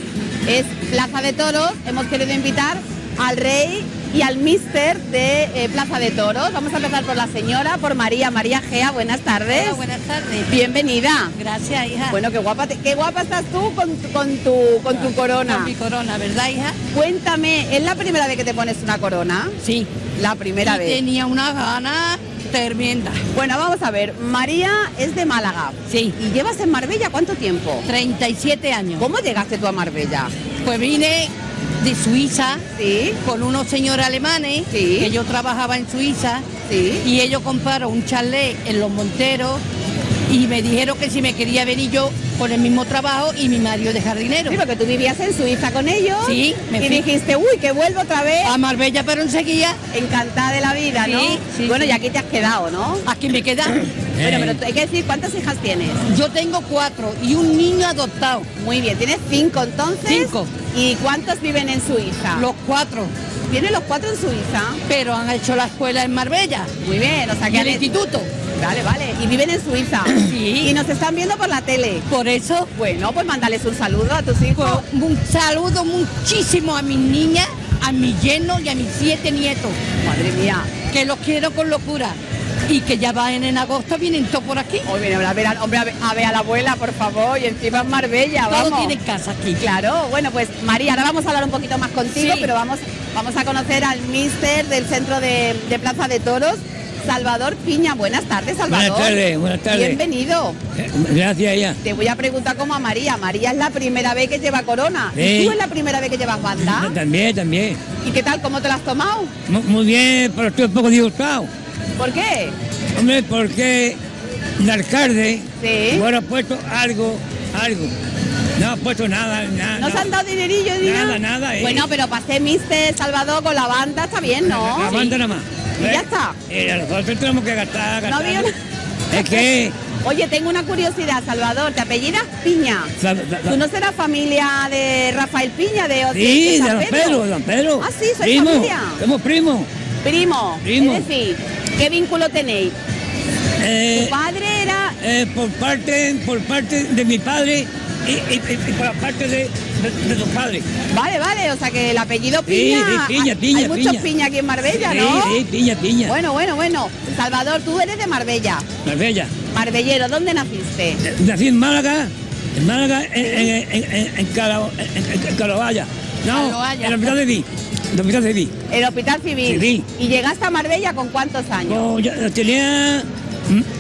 es Plaza de Toros, hemos querido invitar al rey y al mister de eh, Plaza de Toros. Vamos a empezar por la señora, por María. María Gea, buenas tardes. Hola, buenas tardes. Bienvenida. Gracias, hija. Bueno, qué guapa, te- qué guapa estás tú con, tu- con tu, con tu corona. Con mi corona, ¿verdad, hija? Cuéntame, ¿es la primera vez que te pones una corona? Sí. La primera Y vez. tenía una gana tremenda. Bueno, vamos a ver. María es de Málaga. Sí. ¿Y llevas en Marbella cuánto tiempo? 37 años. ¿Cómo llegaste tú a Marbella? Pues vine de Suiza Sí. con unos señores alemanes Sí. que yo trabajaba en Suiza Sí. y ellos compraron un chalet en Los Monteros y me dijeron que si me quería venir yo con el mismo trabajo y mi marido de jardinero. Sí, porque tú vivías en Suiza con ellos. Sí, me Y fui. dijiste, uy, que vuelvo otra vez. A Marbella, pero enseguida. Encantada de la vida, ¿no? Sí, bueno, sí. y aquí te has quedado, ¿no? Aquí me queda. Bueno, pero hay que decir, ¿cuántas hijas tienes? Yo tengo cuatro y un niño adoptado. Muy bien, tienes cinco entonces. Cinco. ¿Y cuántos viven en Suiza? Los cuatro. ¿Vienen los cuatro en Suiza? Pero han hecho la escuela en Marbella. Muy bien, o sea Y que el han- instituto. Vale, vale. Y viven en Suiza. Sí. Y nos están viendo por la tele. Por eso, Bueno, pues mándales un saludo a tus hijos. un saludo muchísimo a mis niñas, a mi yerno y a mis siete nietos, Madre mía. que los quiero con locura. Y que ya van en agosto, vienen todos por aquí. Hoy viene a ver, a- hombre, a ver, a ver a la abuela, por favor, y encima en Marbella, Todos vamos. tienen casa aquí. Claro, bueno, pues María, ahora vamos a hablar un poquito más contigo, Sí. pero vamos, vamos a conocer al mister del centro de, de Plaza de Toros, Salvador Piña. Buenas tardes, Salvador. Buenas tardes, buenas tardes. Bienvenido. Gracias, ella. Te voy a preguntar como a María. María es la primera vez que lleva corona. ¿Y Sí. tú es la primera vez que llevas banda? También, también. ¿Y qué tal? ¿Cómo te la has tomado? Mu- Muy bien, pero estoy un poco disgustado. ¿Por qué? Hombre, porque el alcalde Sí. bueno, ha puesto algo, algo. No ha puesto nada, nada. ¿No se han dado dinerillo ni Nada, nada, eh. Bueno, pero pasé mister Salvador con la banda, está bien, ¿no? La banda nada más. Y ¿eh? ya está. Eh, nosotros tenemos que gastar, No gastar. había una- Es que... Oye, tengo una curiosidad, Salvador. ¿Te apellidas Piña? ¿Tú no serás familia de Rafael Piña de Sí, de San don Pedro, de don Pedro. Ah, sí, soy primo, familia. Somos primos. Primo. Primo. Es decir, ¿qué vínculo tenéis? Eh, Tu padre era... eh, por parte por parte de mi padre y, y- y por la parte de, de, de tus padres. Vale, vale, o sea que el apellido Sí, Piña... sí, Piña, hay- Piña, Hay muchos Piña. Piña aquí en Marbella, Sí, ¿no? sí, piña, piña. Bueno, bueno, bueno. Salvador, tú eres de Marbella. Marbella. Marbellero, ¿dónde naciste? Nací en Málaga, en Málaga, en, en, en, en. No, en la mitad de mí. La mitad de mí. El Hospital Civil. Civil. ¿Y llegaste a Marbella con cuántos años? Yo ya tenía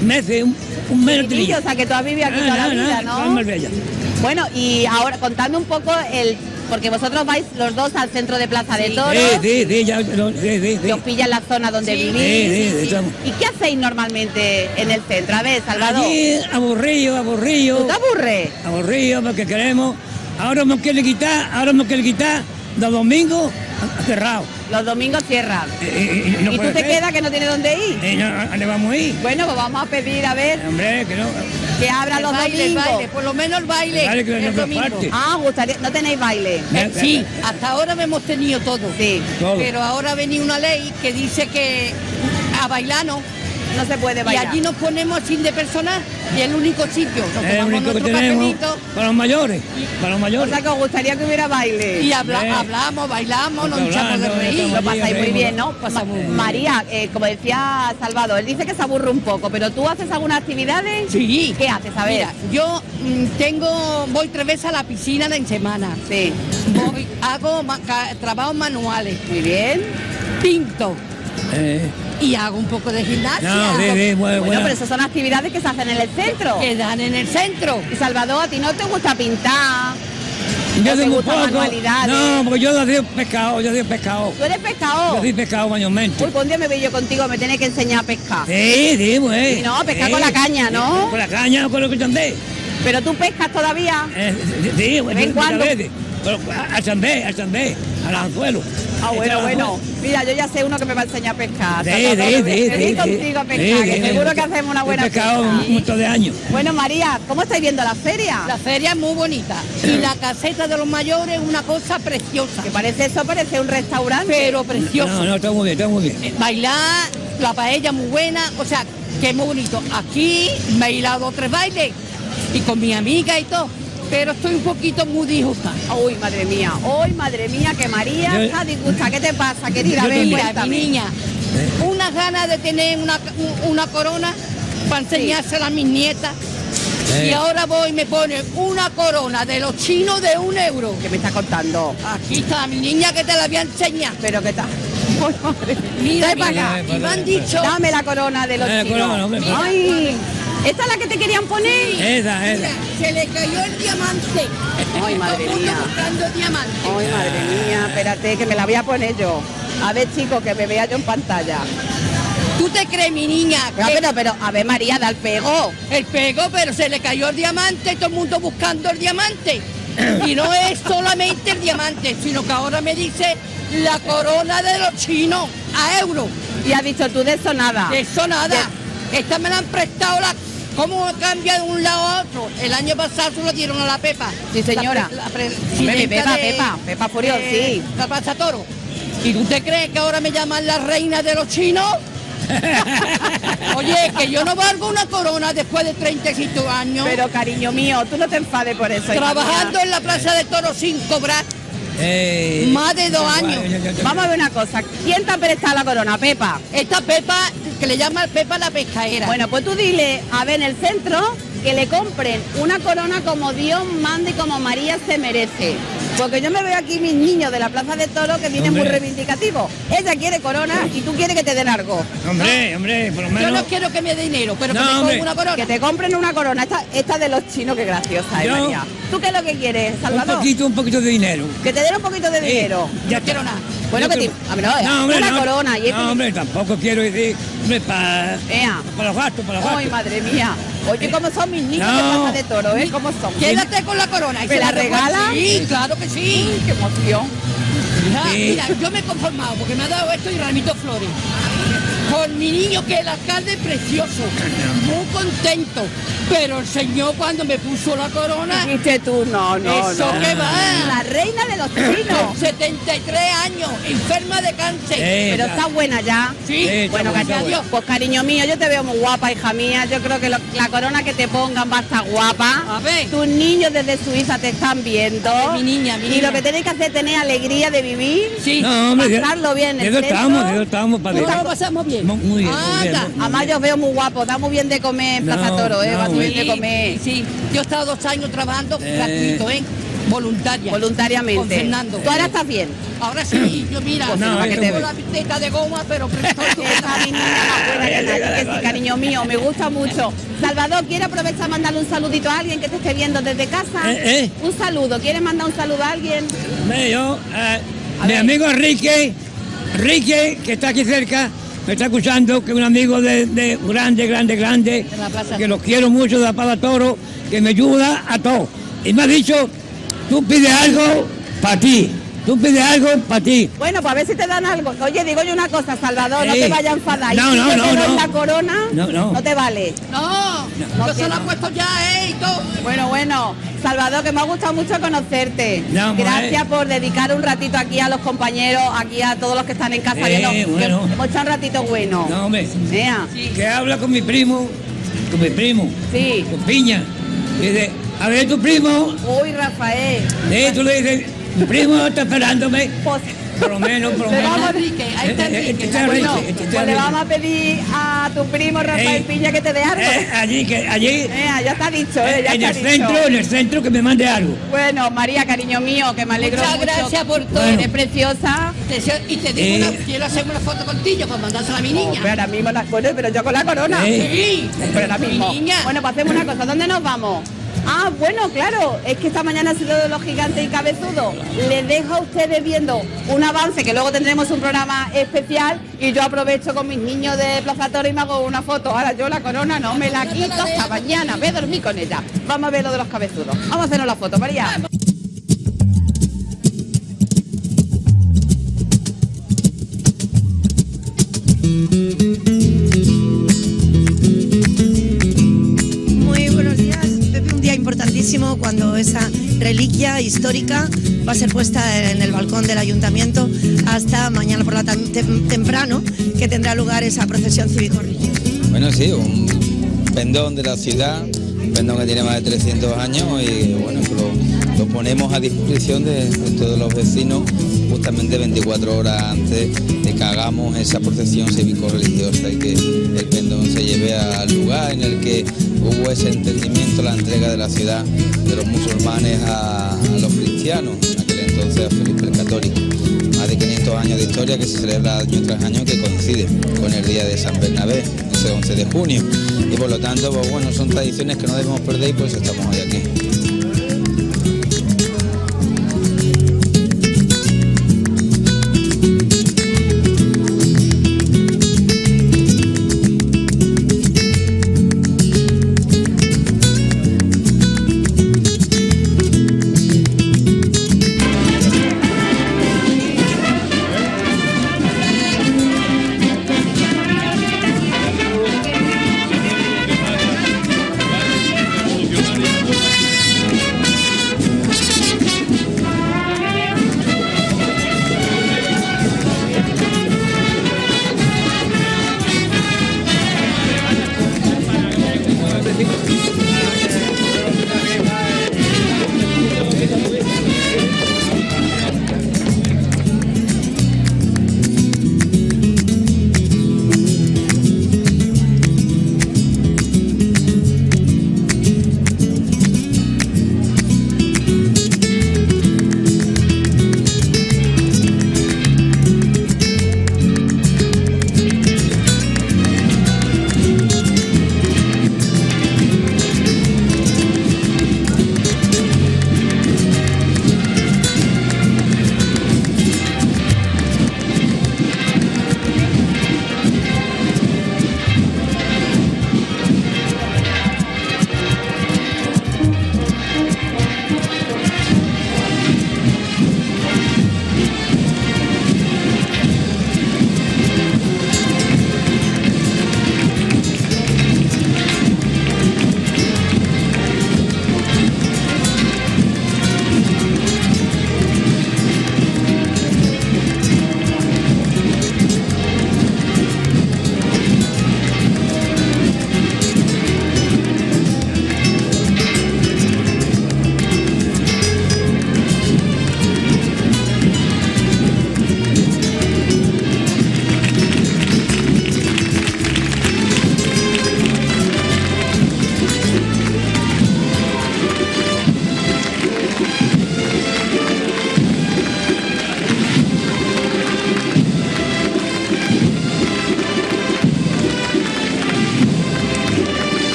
meses, un, un mes tenía. o sea que tú has vivido aquí Ah, toda la no, no, vida, estaba ¿no? en Marbella. Bueno, y ahora contando un poco el... Porque vosotros vais los dos al centro de Plaza de Toros. Sí, sí, sí, ya, no, sí, sí, sí. os pilla en la zona donde Sí, vivís. sí, sí, estamos. ¿Y qué hacéis normalmente en el centro? A ver, Salvador. Allí, aburrido, aburrido. ¿Tú te aburres? Aburrido porque queremos. Ahora nos quieren quitar, ahora nos quieren quitar los domingos cerrados. Los domingos cierran. Eh, eh, no ¿Y tú te ser. quedas que no tienes dónde ir? Eh, no, ¿A dónde vamos a ir? Bueno, pues vamos a pedir, a ver, Hombre, que no. que abran El los baile, domingos. baile, por lo menos el baile. Vale, que el no domingo. parte. Ah, gustaría, no tenéis baile. Eh, sí, hasta ahora me hemos tenido todo. Sí. Todo. Pero ahora ha venido una ley que dice que a bailar no, no se puede Y bailar. allí nos ponemos sin de personas y el único sitio. Nos Es el único que tenemos para los mayores. Para los O mayores. sea que os gustaría que hubiera baile. y habla- Sí. hablamos, bailamos, nos Hablando, echamos de reír. Lo pasáis muy bien, ¿no? Muy María, eh, como decía Salvador, él dice que se aburre un poco, pero tú haces algunas actividades. Sí. ¿Qué haces? A ver. Mira, yo mm, tengo, voy tres veces a la piscina en semana. Sí. Voy, hago trabajos manuales. Muy bien. Pinto Eh, y hago un poco de gimnasia. no, Bueno, pero esas son actividades que se hacen en el centro. Que dan en el centro. Y Salvador, ¿a ti no te gusta pintar? Yo ¿No soy te poco. manualidades? No, porque yo soy pescado, yo soy pescado. ¿Tú eres pescador? Yo soy pescado mayormente. Uy, pues un día me voy yo contigo, me tienes que enseñar a pescar. Sí, sí, pues. Sí, no, pescar con la caña, ¿no? Con la caña, con lo que chandé. Pero tú pescas todavía. Eh, sí, sí, ¿De vez en veces. Pero a- chandé, chandé, al anzuelo. Ah, bueno, Este, bueno. anzuelo. Mira, yo ya sé uno que me va a enseñar a pescar. Sí, voy sí. contigo a pescar, que seguro que hacemos una He buena pescado pesca. un montón de años. Bueno, María, ¿cómo estáis viendo la feria? La feria es muy bonita. Y la caseta de los mayores es una cosa preciosa. Que parece eso, parece un restaurante. Pero preciosa. No, no, está muy bien, está muy bien. Eh, Bailar, la paella muy buena, o sea, que es muy bonito. Aquí me he bailado tres bailes y con mi amiga y todo, pero estoy un poquito muy disgusta. Uy, madre mía, uy, madre mía, que María Yo- está disgusta. ¿Qué te pasa, querida? Ven. Mira, mi niña, unas ganas de tener una, un- una corona para enseñársela a mis nietas. Eh. Y ahora voy y me pone una corona de los chinos de un euro. ¿Qué me estás contando? Aquí está mi niña que te la voy a enseñar. Pero qué tal. Mira, Ven para mira, acá. y me han dicho... Dame la corona de los Eh, chinos. corona, hombre, corona. Ay, ¿esta es la que te querían poner? Esa, esa. Se le cayó el diamante. Ay, madre Todo el mundo mía. buscando diamante. Ay, madre mía, espérate, que me la voy a poner yo. A ver, chicos, que me vea yo en pantalla. ¿Tú te crees, mi niña? Que pero, pero, a ver, María, da el pego. El pego, pero se le cayó el diamante, todo el mundo buscando el diamante. Y no es solamente el diamante, sino que ahora me dice la corona de los chinos a euro. Y has dicho tú de eso nada. De eso nada. Esta me la han prestado la. ¿Cómo cambia de un lado a otro? El año pasado se lo dieron a la Pepa. Sí, señora. La, pre- la Hombre, mi presidenta Pepa, de- Pepa, Pepa Furión, sí. la Plaza Toro. ¿Y tú te crees que ahora me llaman la reina de los chinos? Oye, que yo no valgo una corona después de 35 años. Pero, cariño mío, tú no te enfades por eso. Trabajando en la Plaza de Toro sin cobrar. Eh, Más de dos años. Vamos a ver una cosa. ¿Quién te ha prestado la corona, Pepa? Esta Pepa, que le llama Pepa la pescaera. Bueno, pues tú dile a ver en el centro que le compren una corona como Dios manda y como María se merece. Porque yo me veo aquí mis niños de la Plaza de Toro que vienen muy reivindicativos. Ella quiere corona y tú quieres que te den algo. Hombre, hombre, por lo yo menos. no quiero que me dé dinero, pero No, que me ponga una corona. Que te compren una corona. Esta, esta de los chinos, que graciosa, ¿eh, Yo- María? ¿Tú qué es lo que quieres, Un Salvador? poquito, un poquito de dinero. Que te den un poquito de Sí, dinero. Ya No quiero nada. Bueno, Yo que te... creo- A ver, no, No, hombre, una corona. Y No, hombre, tampoco quiero decir. Hombre, para. Para los gastos, para los Ay, gastos. madre mía. Oye, ¿cómo son mis niños de No. Plaza de Toro, eh? ¿Cómo son? Quédate con la corona. y ¿Me se la regala? Sí, claro que sí. ¡Qué emoción! Mira, Sí. mira, yo me he conformado porque me ha dado esto y ramito flores. Con mi niño que el alcalde es precioso, muy contento. Pero el señor cuando me puso la corona, Dijiste tú, no, no, eso no. que va. La reina de los chinos. Con 73 años, enferma de cáncer. Eh, Pero ya. está buena ya. Sí, Bueno, gracias a. Dios. Pues cariño mío, yo te veo muy guapa, hija mía. Yo creo que lo- la corona que te pongan va a estar guapa. A ver. Tus niños desde Suiza te están viendo. Ver, mi niña, mi Y lo que tenéis que hacer es tener alegría de vivir. Sí. No, hombre, Pasarlo bien eso estamos, eso estamos para lo pasamos bien. Muy muy bien, muy bien. Anda. muy bien. Además yo os veo muy guapo, da muy bien de comer en Plaza No, Toro, ¿eh? no, Va muy bien de comer. Sí, yo he estado dos años trabajando Eh. gratuito, ¿eh? Voluntaria. Voluntariamente. Con Fernando. Tú ahora estás bien. Ahora sí, yo mira, Pues no, tengo que te- la pisteta de goma, pero buena que sí, cariño mío, me gusta mucho. Salvador, ¿quiere aprovechar a mandarle un saludito a alguien que te esté viendo desde casa? Eh, eh. Un saludo, ¿quieres mandar un saludo a alguien? Yo, eh, A mi ver. amigo Enrique, Enrique, que está aquí cerca, me está escuchando, que un amigo de, de grande, grande, grande, que lo quiero mucho de la Plaza Toro, que me ayuda a todo. Y me ha dicho, tú pides algo para ti, tú pides algo para ti. Bueno, pues a ver si te dan algo. Oye, digo yo una cosa, Salvador, no te vayas a enfadar. No, si no, no, doy no. la corona, No, no. te vale. No, No, yo se lo he no. puesto ya, ¿eh? Y todo. Bueno, bueno, Salvador, que me ha gustado mucho conocerte. No. Gracias por dedicar un ratito aquí a los compañeros, aquí a todos los que están en casa Eh, viendo. que bueno. Hemos un ratito bueno. No, hombre. Vea. Que habla con mi primo, con mi primo, Sí. con Piña. Y dice, a ver tu primo, Uy, Rafael. eh, tú le dices, mi primo está esperándome. Pues, Por lo menos, por lo Le menos. vamos a- Enrique, ahí está Eh, eh, Enrique. bueno, pues le vamos a pedir a tu primo Rafael Ey. Piña que te dé algo. Eh, allí, que, allí, Eh, ya está dicho, eh, ya en está el dicho. centro, en el centro, que me mande algo. Bueno, María, cariño mío, que me alegro Muchas mucho. gracias por todo. Eres preciosa. Y te digo, Eh. una, quiero hacerme una foto contigo para mandársela a mi niña. Hombre, ahora mismo la bueno, pero yo con la corona. Eh. Sí, Pero ahora mi mismo. niña. Bueno, pues hacemos una cosa. ¿Dónde nos vamos? Ah, bueno, claro, es que esta mañana ha sido de los gigantes y cabezudos. Les dejo a ustedes viendo un avance que luego tendremos un programa especial y yo aprovecho con mis niños de Plaza Toro y me hago una foto. Ahora yo la corona no me la quito hasta mañana, voy a dormir con ella. Vamos a ver lo de los cabezudos. Vamos a hacernos la foto, María. Cuando esa reliquia histórica va a ser puesta en el balcón del ayuntamiento hasta mañana por la tem- temprano, que tendrá lugar esa procesión cívico-religiosa. Bueno, sí, un pendón de la ciudad, un pendón que tiene más de 300 años y bueno, lo, ponemos a disposición de, de todos los vecinos justamente 24 horas antes de que hagamos esa procesión cívico-religiosa y que el pendón se lleve al lugar en el que hubo ese entendimiento, la entrega de la ciudad de los musulmanes a, los cristianos, aquel entonces a Felipe el Católico más de 500 años de historia que se celebra año tras año que coincide con el día de San Bernabé, ese 11 de junio. Y por lo tanto, pues bueno, son tradiciones que no debemos perder y por eso estamos hoy aquí.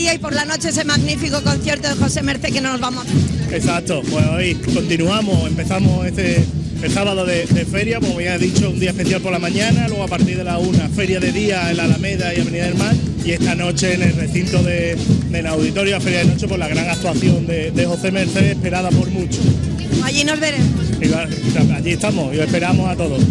Día y por la noche ese magnífico concierto de José Merced que no nos vamos Exacto, pues hoy continuamos, empezamos este el sábado de, de feria, como ya he dicho, un día especial por la mañana, luego a partir de la una, feria de día en la Alameda y Avenida del Mar, y esta noche en el recinto de, del auditorio feria de noche por la gran actuación de, de José Mercedes, esperada por muchos. Allí nos veremos. Y allí estamos y os esperamos a todos.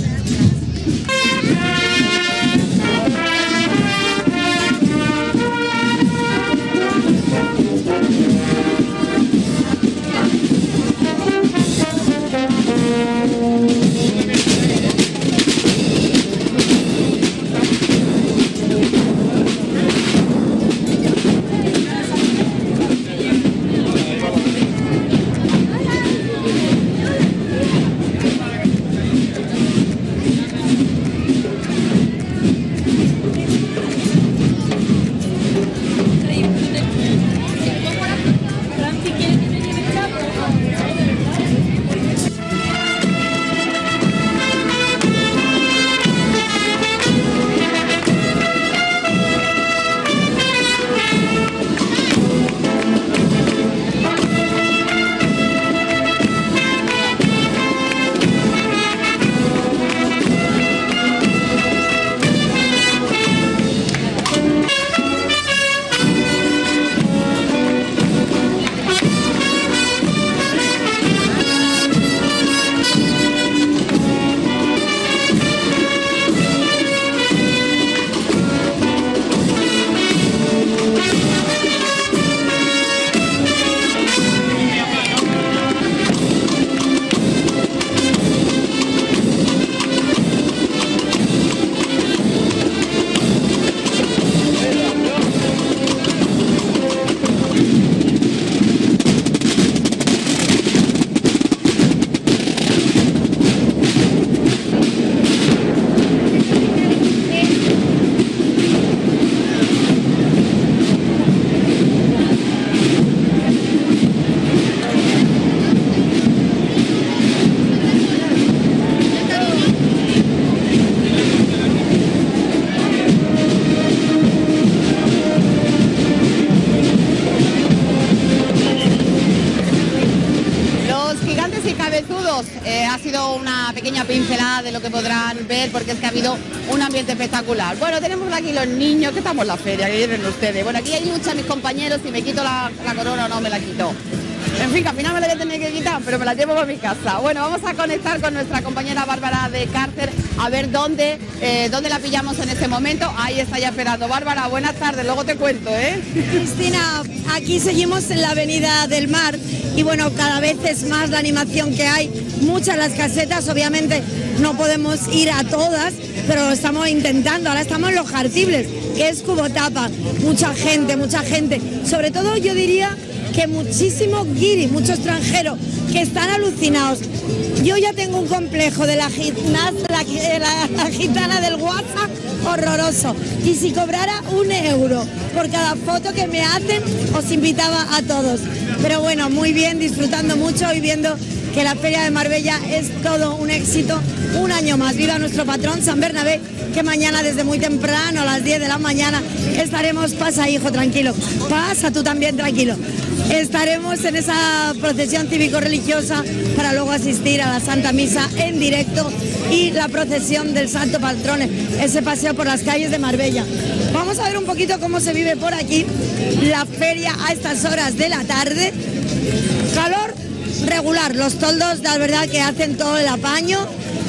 Pincelada de lo que podrán ver porque es que ha habido un ambiente espectacular. Bueno, tenemos aquí los niños, que estamos en la feria, que vienen ustedes. Bueno, aquí hay muchos mis compañeros, si me quito la, la corona o no me la quito. En fin, que al final me la voy a tener que quitar, pero me la llevo para mi casa. Bueno, vamos a conectar con nuestra compañera Bárbara de Cárcer a ver dónde, eh, dónde la pillamos en este momento. Ahí está ya esperando. Bárbara, buenas tardes, luego te cuento, ¿eh? Cristina, aquí seguimos en la Avenida del Mar y bueno, cada vez es más la animación que hay, muchas las casetas, obviamente no podemos ir a todas, pero lo estamos intentando, ahora estamos en los jartibles, que es Cubotapa, mucha gente, mucha gente, sobre todo yo diría que muchísimo guiri, mucho extranjero, que están alucinados. Yo ya tengo un complejo de la- la gitana del WhatsApp horroroso. Y si cobrara un euro por cada foto que me hacen, os invitaba a todos. Pero bueno, muy bien, disfrutando mucho y viendo que la Feria de Marbella es todo un éxito. Un año más. Viva nuestro patrón San Bernabé, que mañana desde muy temprano, a las 10 de la mañana, estaremos, pasa hijo, tranquilo, pasa tú también tranquilo. Estaremos en esa procesión cívico-religiosa para luego asistir a la Santa Misa en directo y la procesión del Santo Patrón, ese paseo por las calles de Marbella. Vamos a ver un poquito cómo se vive por aquí la feria a estas horas de la tarde. Calor regular, los toldos la verdad que hacen todo el apaño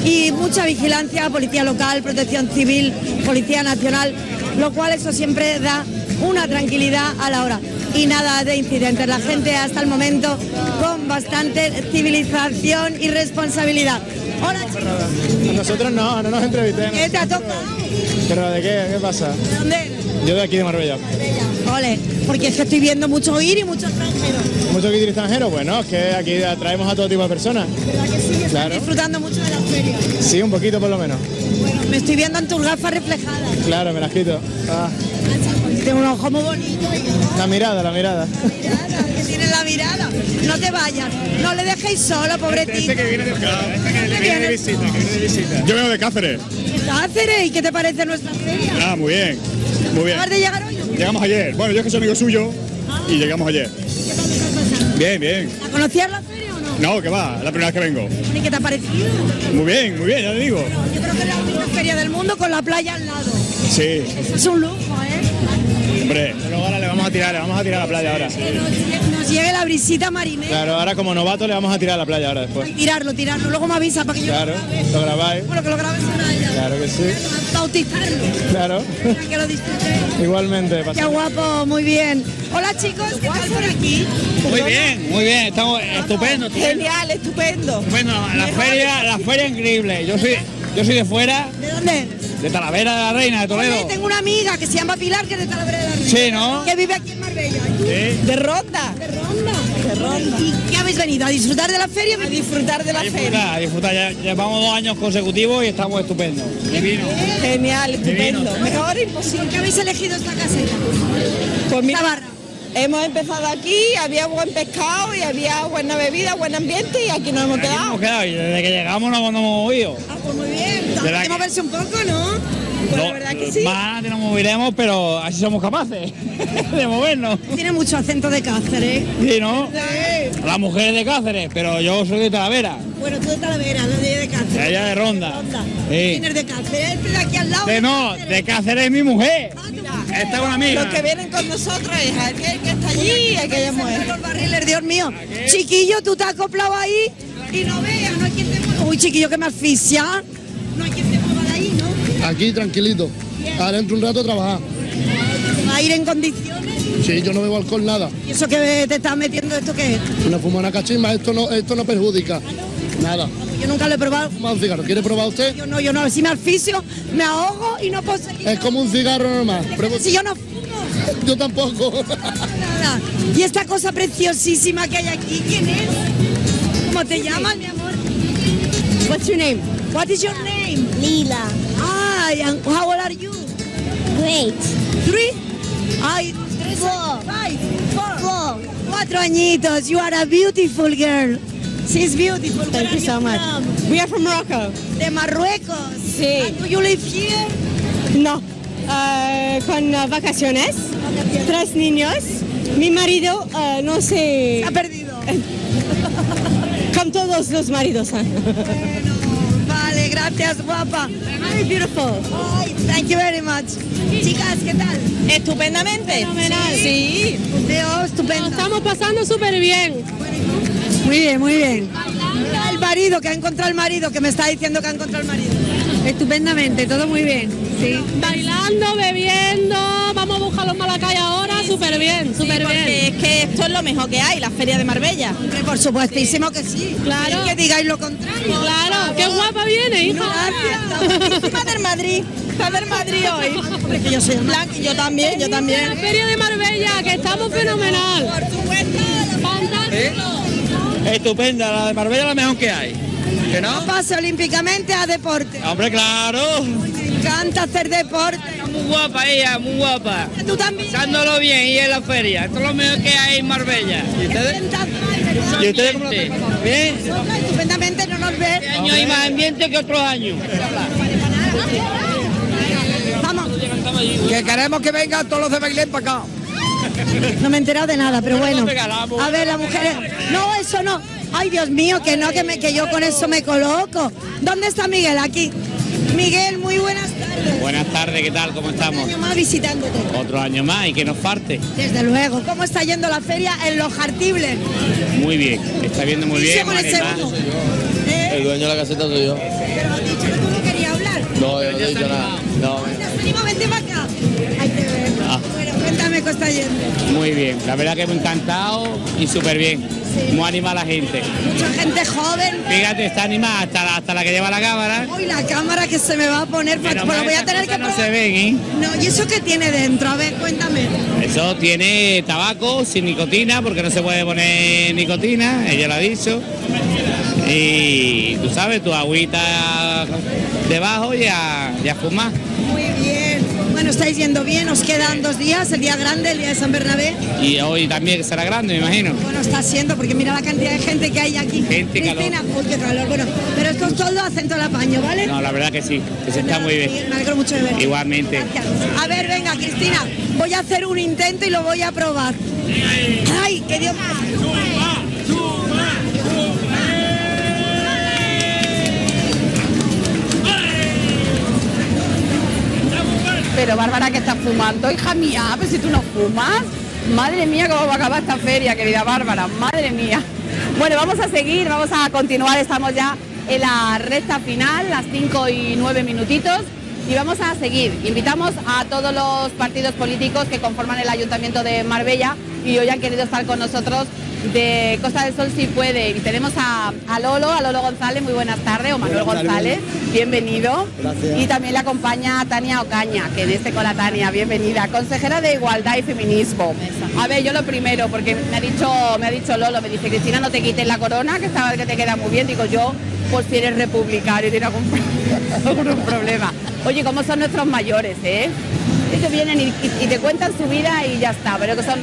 y mucha vigilancia, policía local, protección civil, policía nacional, lo cual eso siempre da una tranquilidad a la hora y nada de incidentes. La gente hasta el momento con bastante civilización y responsabilidad. Hola, A nosotros no, no nos entrevistemos. ¿qué te ha tocado? ¿Pero de qué? ¿Qué pasa? ¿De dónde? Yo de aquí de Marbella. Ole, porque es que estoy viendo mucho ir y mucho extranjero. ¿Mucho guiri extranjero? Bueno, es que aquí atraemos a todo tipo de personas. Claro. Disfrutando mucho de la feria. Sí, un poquito por lo menos. Me estoy viendo en tus gafas reflejadas. Claro, me las quito. Ah, Tengo un ojo muy bonito. la mirada, la mirada. que tiene la mirada. No te vayas, no le dejéis solo, pobrecito. Este que viene de, ¿Dónde vienes? visita, que viene de visita. Yo vengo de Cáceres. Cáceres, ¿y qué te parece nuestra feria? Ah, muy bien. Muy bien. ¿Acabas de llegar hoy? Llegamos ayer. Bueno, yo es que soy amigo suyo y llegamos ayer. Bien, bien. ¿La conocías la feria o no? No, que va, es la primera vez que vengo. ¿Y qué te ha parecido? Muy bien, muy bien, ya te digo. Yo creo que es la única feria del mundo con la playa al lado. Sí, Eso es un lujo. Hombre. Pero ahora le vamos a tirar, le vamos a tirar a la playa ahora. Que nos, lle- nos llegue la brisita marinera. Claro, ahora como novato le vamos a tirar a la playa ahora después. Tirarlo, tirarlo. Luego me avisa para que yo Claro, lo grabe. lo grabáis. Bueno, que lo grabes ahora ya. Claro que sí. Bautizarlo. Claro. Para que lo disfrutéis. Igualmente. Qué guapo, muy bien. Hola chicos, ¿qué tal por aquí? Muy bien, muy bien, estamos estupendo, estupendo. Genial, estupendo. Bueno, la feria, la feria increíble. Yo soy, yo soy de fuera, ¿De dónde eres? De Talavera de la Reina, de Toledo. Oye, tengo una amiga que se llama Pilar que es de Talavera de la Reina. Sí, ¿no? Que vive aquí en Marbella. ¿Y tú? Sí. De Ronda. De Ronda. De Ronda. ¿Y qué habéis venido? ¿A disfrutar de la feria? A disfrutar de la A disfrutar, a disfrutar. Ya, llevamos dos años consecutivos y estamos estupendos. Divino. Genial, estupendo. Mejor imposible. ¿Qué habéis elegido esta caseta? Pues mira. Hemos empezado aquí, había buen pescado y había buena bebida, buen ambiente y aquí nos hemos Aquí quedado. hemos quedado y desde que llegamos nos hemos movido. Ah, pues muy bien. ¿Verdad Hay que que- moverse un poco, ¿no? Pues No, la verdad que sí. Más nos moveremos, pero así somos capaces de movernos. Tiene mucho acento de Cáceres. Sí, ¿no? Las mujeres de Cáceres, pero yo soy de Talavera. Bueno, tú de Talavera, no de Cáceres. Ella de Ronda. Ronda. Sí. ¿Quién es de Cáceres? De aquí al lado. De no, de Cáceres es mi mujer. Esta es una amiga. Los que vienen con nosotros es aquel que está allí aquella mujer. Los barriles, Dios mío. Chiquillo, tú te has acoplado ahí y no veas, no hay quien te mueva. Uy, chiquillo, que me asfixia. No hay quien te mueva de ahí, ¿no? Aquí tranquilito. Ahora entro un rato a trabajar. Va a ir en condiciones. Sí, yo no bebo alcohol nada. ¿Y eso que te estás metiendo, esto qué es? Una fumana cachimba, esto no, esto no perjudica. Nada. Yo nunca lo he probado. Fuma un cigarro. ¿Quiere probar usted? Yo no, yo no. Si me asfixio, me ahogo y no puedo seguir. Es como un cigarro normal. Si yo no fumo Yo tampoco. nada. Y esta cosa preciosísima que hay aquí, ¿quién es? ¿Cómo te llamas, mi amor? What's your name? What is your name? Lila. Ay, and how old are you? Great. Three? Ay, tres Four. Five. Four. Four. Cuatro añitos. You are a beautiful girl. She's beautiful. Where Thank you are so much. from? We are from Morocco. De Marruecos. Sí. And do you live here? No, eh, con eh, vacaciones, tres niños. Mi marido, eh, no sé, Ha perdido. con todos los maridos. ¿eh? Vale, gracias, guapa. Very beautiful. Ay, thank you very much. Chicas, ¿qué tal? Estupendamente. Fenomenal. Sí. Veo estupendo. Estamos pasando súper bien. Muy bien, muy bien. El marido, que ha encontrado el marido, que me está diciendo que ha encontrado el marido. Estupendamente, todo muy bien. Sí. Bailando, bebiendo, vamos a buscar los malacay ahora, súper bien, súper bien. es que esto es lo mejor que hay, la feria de Marbella. Hombre, por supuestísimo que sí. Claro. Que digáis lo contrario. Claro, qué guapa viene, hija. Está del Madrid, está del Madrid hoy. Hombre, que yo soy Blanca, y yo también, yo La también. feria de Marbella, que estamos fenomenal. Fantástico. Estupenda, la de Marbella es la mejor que hay. ¿Que no? Pase olímpicamente a deporte. Hombre, claro. Me encanta hacer deporte. Muy guapa ella, muy guapa. Tú también. Pasándolo bien y en la feria. Esto es lo mejor que hay en Marbella. ¿Y ustedes? ¿Y ustedes cómo lo? ¿Bien? Estupendamente no nos ve. Este año hay más ambiente que otros años. Vamos. Que queremos que vengan todos los de Bailén para acá. No me he enterado de nada, pero bueno. A ver, las mujeres. No, eso no. Ay, Dios mío, que no, que, me, que yo con eso me coloco. ¿Dónde está Miguel? Aquí. Miguel, muy buenas tardes. Buenas tardes, ¿qué tal? ¿Cómo estamos? año más visitándote. Otro año más y que nos parte. Desde luego. ¿Cómo está yendo la feria en Los Jartibles? Muy bien, está viendo muy bien. con el Marina. segundo. ¿Eh? El dueño de la caseta soy yo. Pero has dicho que tú no querías hablar. No, yo no he dicho nada. No. Ánimo, vente para acá. Muy bien, la verdad que muy encantado y súper bien. Muy anima a la gente. Mucha gente joven. Fíjate, está animada hasta la, hasta la que lleva la cámara. Uy, la cámara que se me va a poner. Pues mal, voy a tener que no probar. se ven, ¿eh? No, ¿y eso qué tiene dentro? A ver, cuéntame. Eso tiene tabaco sin nicotina, porque no se puede poner nicotina, ella lo ha dicho. Y tú sabes, tu agüita debajo y a, y a fumar. Muy bien. Bueno, estáis yendo bien, os quedan dos días, el día grande, el día de San Bernabé. Y hoy también será grande, me imagino. Bueno, está siendo, porque mira la cantidad de gente que hay aquí. Gente, calor. Cristina, uy, qué calor. Bueno, pero estos toldos hacen todo el apaño, ¿vale? No, la verdad que sí, que se está muy bien. Me alegro mucho de ver. Igualmente. A ver, venga, Cristina, voy a hacer un intento y lo voy a probar. ¡Ay, qué Dios! Pero Bárbara, que estás fumando, hija mía, pues si tú no fumas. Madre mía, cómo va a acabar esta feria, querida Bárbara, madre mía. Bueno, vamos a seguir, vamos a continuar, estamos ya en la recta final, las 5 y 9 minutitos. Y vamos a seguir. Invitamos a todos los partidos políticos que conforman el Ayuntamiento de Marbella y hoy han querido estar con nosotros de Costa del Sol si puede. Y tenemos a, a Lolo, a Lolo González, muy buenas tardes, o Manuel Buenas tardes. González, bienvenido. Gracias. Y también le acompaña Tania Ocaña, que de este con la Tania, bienvenida, consejera de Igualdad y Feminismo. A ver, yo lo primero, porque me ha dicho, me ha dicho Lolo, me dice, Cristina, no te quites la corona, que sabes que te queda muy bien. Digo yo, pues si eres republicano y tienes algún, algún problema. Oye, ¿cómo son nuestros mayores, eh? Ellos vienen y, y- y te cuentan su vida y ya está, pero que son,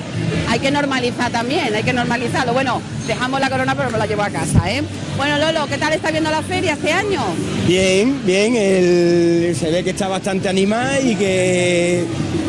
hay que normalizar también, hay que normalizarlo. Bueno, dejamos la corona pero me la llevo a casa, ¿eh? Bueno, Lolo, ¿qué tal está viendo la feria este año? Bien, bien, el- se ve que está bastante animada y que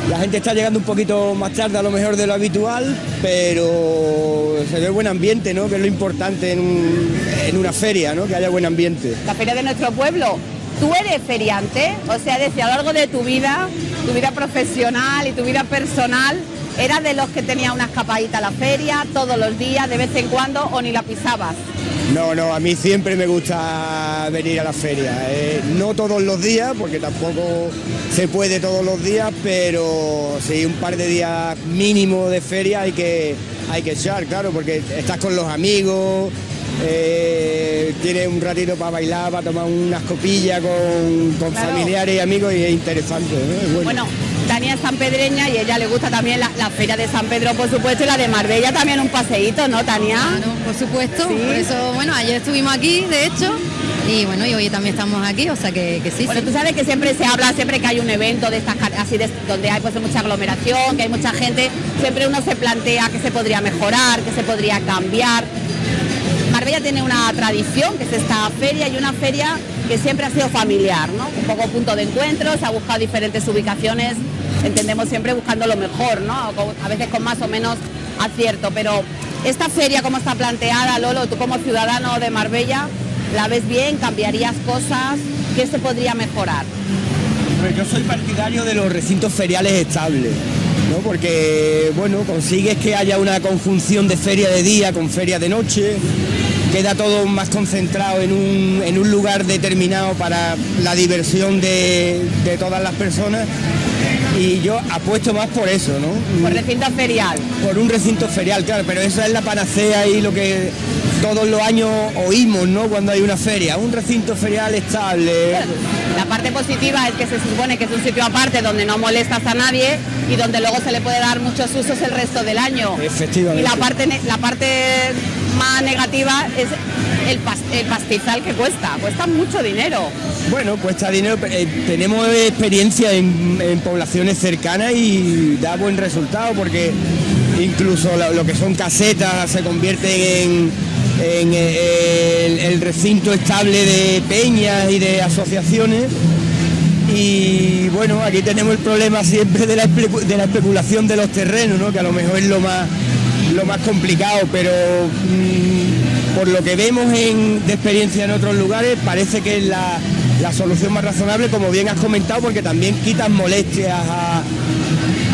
la gente está llegando un poquito más tarde a lo mejor de lo habitual, pero se ve buen ambiente, ¿no? Que es lo importante en, un- en una feria, ¿no? Que haya buen ambiente. la feria de nuestro pueblo. Tú eres feriante, o sea, decía, a lo largo de tu vida, tu vida profesional y tu vida personal, eras de los que tenía una escapadita a la feria todos los días, de vez en cuando, o ni la pisabas. No, no, a mí siempre me gusta venir a la feria. eh, no todos los días, porque tampoco se puede todos los días, pero sí, un par de días mínimo de feria hay que, hay que echar, claro, porque estás con los amigos, eh, tienes un ratito para bailar, para tomar unas copillas con, con Claro. familiares y amigos y es interesante. ¿eh? Es bueno. Bueno, Tania es sanpedreña y ella le gusta también la, la feria de San Pedro, por supuesto, y la de Marbella también un paseíto, ¿no, Tania? Claro, por supuesto. Sí. Por eso, bueno, ayer estuvimos aquí, de hecho, y bueno, y hoy también estamos aquí, o sea que, que sí. Bueno, sí. tú sabes que siempre se habla, siempre que hay un evento de estas así de, donde hay pues mucha aglomeración, que hay mucha gente, siempre uno se plantea que se podría mejorar, que se podría cambiar. Marbella tiene una tradición, que es esta feria, y una feria que siempre ha sido familiar, ¿no? Un poco punto de encuentro, se ha buscado diferentes ubicaciones, entendemos siempre buscando lo mejor, ¿no? A veces con más o menos acierto, pero esta feria, como está planteada, Lolo, tú como ciudadano de Marbella, ¿la ves bien? ¿Cambiarías cosas? ¿Qué se podría mejorar? Yo soy partidario de los recintos feriales estables, ¿no? Porque, bueno, consigues que haya una conjunción de feria de día con feria de noche, queda todo más concentrado en un, en un lugar determinado para la diversión de, de todas las personas. Y yo apuesto más por eso, ¿no? Por recinto ferial. Por un recinto ferial, claro, pero esa es la panacea y lo que todos los años oímos, ¿no? Cuando hay una feria, un recinto ferial estable. La parte positiva es que se supone que es un sitio aparte donde no molestas a nadie y donde luego se le puede dar muchos usos el resto del año. Efectivamente. Y la parte, la parte más negativa es el, pas- el pastizal que cuesta, cuesta mucho dinero. Bueno, cuesta dinero, eh, tenemos experiencia en, poblaciones cercanas y da buen resultado porque incluso lo, que son casetas se convierten en, eh, el, recinto estable de peñas y de asociaciones. Y bueno, aquí tenemos el problema siempre de la, de la especulación de los terrenos, ¿no? que a lo mejor es lo más, lo más complicado, pero mm, por lo que vemos en- de experiencia en otros lugares, parece que es la, la solución más razonable, como bien has comentado, porque también quitan molestias a,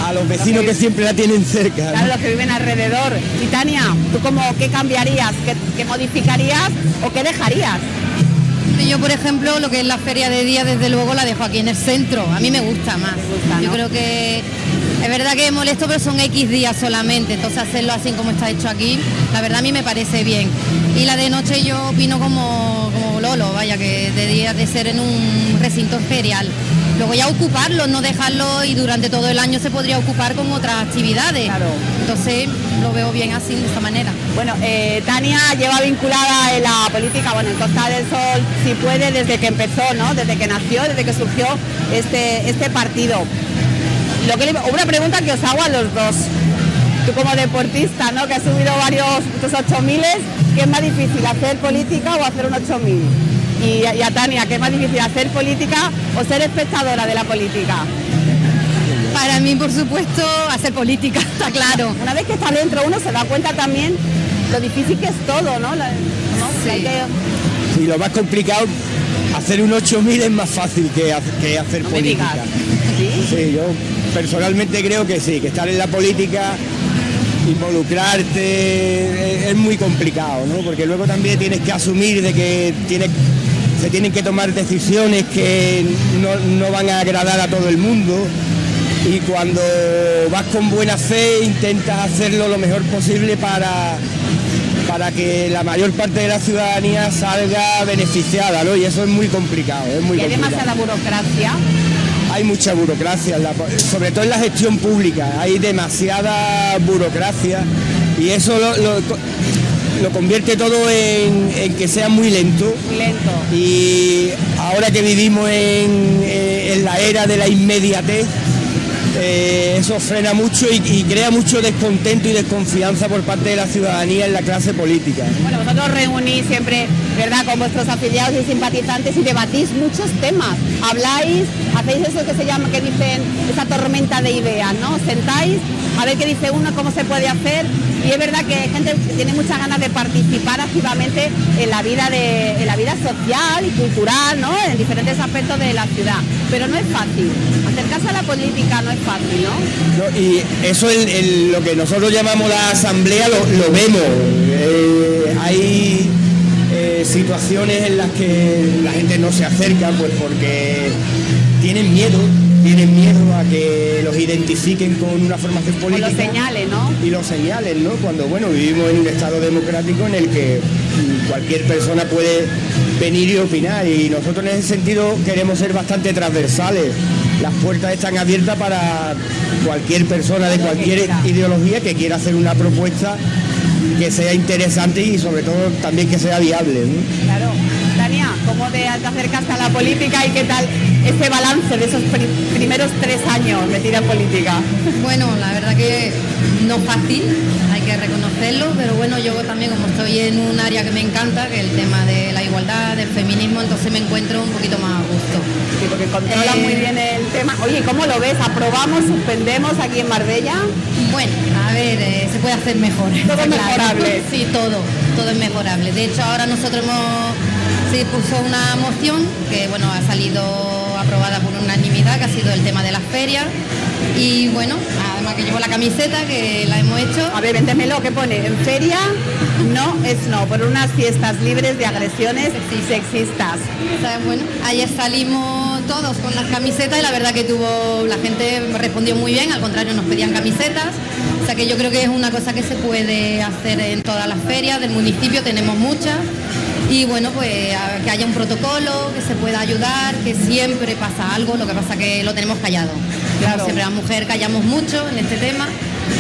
a los vecinos que siempre la tienen cerca. ¿no? Claro, los que viven alrededor. Y Tania, ¿tú cómo, qué cambiarías, qué, qué modificarías o qué dejarías? Yo, por ejemplo, lo que es la feria de día, desde luego la dejo aquí en el centro. A mí me gusta más. Yo creo que es verdad que es molesto, pero son X días solamente. Entonces hacerlo así como está hecho aquí, la verdad a mí me parece bien. Y la de noche yo opino como, como Lolo, vaya, que debería de ser en un recinto ferial. Luego ya ocuparlo, no dejarlo y durante todo el año se podría ocupar con otras actividades. Entonces lo veo bien así, de esta manera. Bueno, eh, Tania lleva vinculada en la política, bueno, en Costa del Sol, si puede, desde que empezó, ¿no? Desde que nació, desde que surgió este, este partido. Lo que le- una pregunta que os hago a los dos. Tú como deportista, ¿no? Que has subido varios, muchos 8000, ¿qué es más difícil, hacer política o hacer un 8000? Y, y a Tania, ¿qué es más difícil, hacer política o ser espectadora de la política? Para mí, por supuesto, hacer política, está claro. Una vez que está dentro uno se da cuenta también lo difícil que es todo, ¿no? La- ¿no? Que hay que- Y lo más complicado, hacer un 8000 es más fácil que, ha- que hacer política. digas. Sí, yo personalmente creo que sí, que estar en la política, involucrarte, es, es muy complicado, ¿no? Porque luego también tienes que asumir de que tienes, se tienen que tomar decisiones que no, no van a agradar a todo el mundo. Y cuando vas con buena fe intentas hacerlo lo mejor posible para, para que la mayor parte de la ciudadanía salga beneficiada, ¿no? Y eso es muy complicado, es muy y hay complicado. demasiada burocracia. Hay mucha burocracia, la sobre todo en la gestión pública, hay demasiada burocracia y eso lo, lo co- lo convierte todo en, en que sea muy lento. Lento. Y ahora que vivimos en, eh, en la era de la inmediatez, eh, eso frena mucho y, crea mucho descontento y desconfianza por parte de la ciudadanía en la clase política. Bueno, vosotros reunís siempre, ¿verdad?, con vuestros afiliados y simpatizantes y debatís muchos temas. Habláis, hacéis eso que se llama, que dicen, esa tormenta de ideas, ¿no? Sentáis a ver qué dice uno, cómo se puede hacer. Y es verdad que hay gente que tiene muchas ganas de participar activamente en la vida de, en la vida social y cultural, ¿no? En diferentes aspectos de la ciudad. Pero no es fácil. Acercarse a la política no es fácil, ¿no? ¿no? Y eso el- lo que nosotros llamamos la asamblea, lo, lo vemos. Eh, hay eh, situaciones en las que la gente no se acerca pues porque tienen miedo, tienen miedo a que los identifiquen con una formación política. lo señale, ¿no? y los señales, ¿no? Cuando, bueno, vivimos en un Estado democrático en el que cualquier persona puede venir y opinar y nosotros en ese sentido queremos ser bastante transversales. Las puertas están abiertas para cualquier persona de cualquier ideología que quiera hacer una propuesta que sea interesante y sobre todo también que sea viable. Claro. Tania, ¿cómo te acercaste a la política y qué tal ese balance de esos pri- primeros tres años metida en política? Bueno, la verdad que no fácil, hay que reconocerlo, pero bueno, yo también como estoy en un área que me encanta, que es el tema de la igualdad, del feminismo, entonces me encuentro un poquito más a gusto. Sí, porque controla Eh, muy bien el tema. Oye, ¿cómo lo ves? ¿Aprobamos, suspendemos aquí en Marbella? Bueno, a ver, eh, se puede hacer mejor. Todo es mejorable. Sí, todo, todo es mejorable. De hecho, ahora nosotros hemos, se puso una moción que, bueno, ha salido aprobada por unanimidad, que ha sido el tema de las ferias. Y bueno, además que llevo la camiseta, que la hemos hecho. A ver, véntemelo, ¿qué pone? En feria no es no, por unas fiestas libres de agresiones sexistas. O sea, bueno, ayer salimos todos con las camisetas y la verdad que tuvo, la gente respondió muy bien, al contrario nos pedían camisetas. O sea que yo creo que es una cosa que se puede hacer en todas las ferias del municipio, tenemos muchas. Y bueno, pues que haya un protocolo, que se pueda ayudar, que siempre pasa algo, lo que pasa que lo tenemos callado. Como siempre la mujer callamos mucho en este tema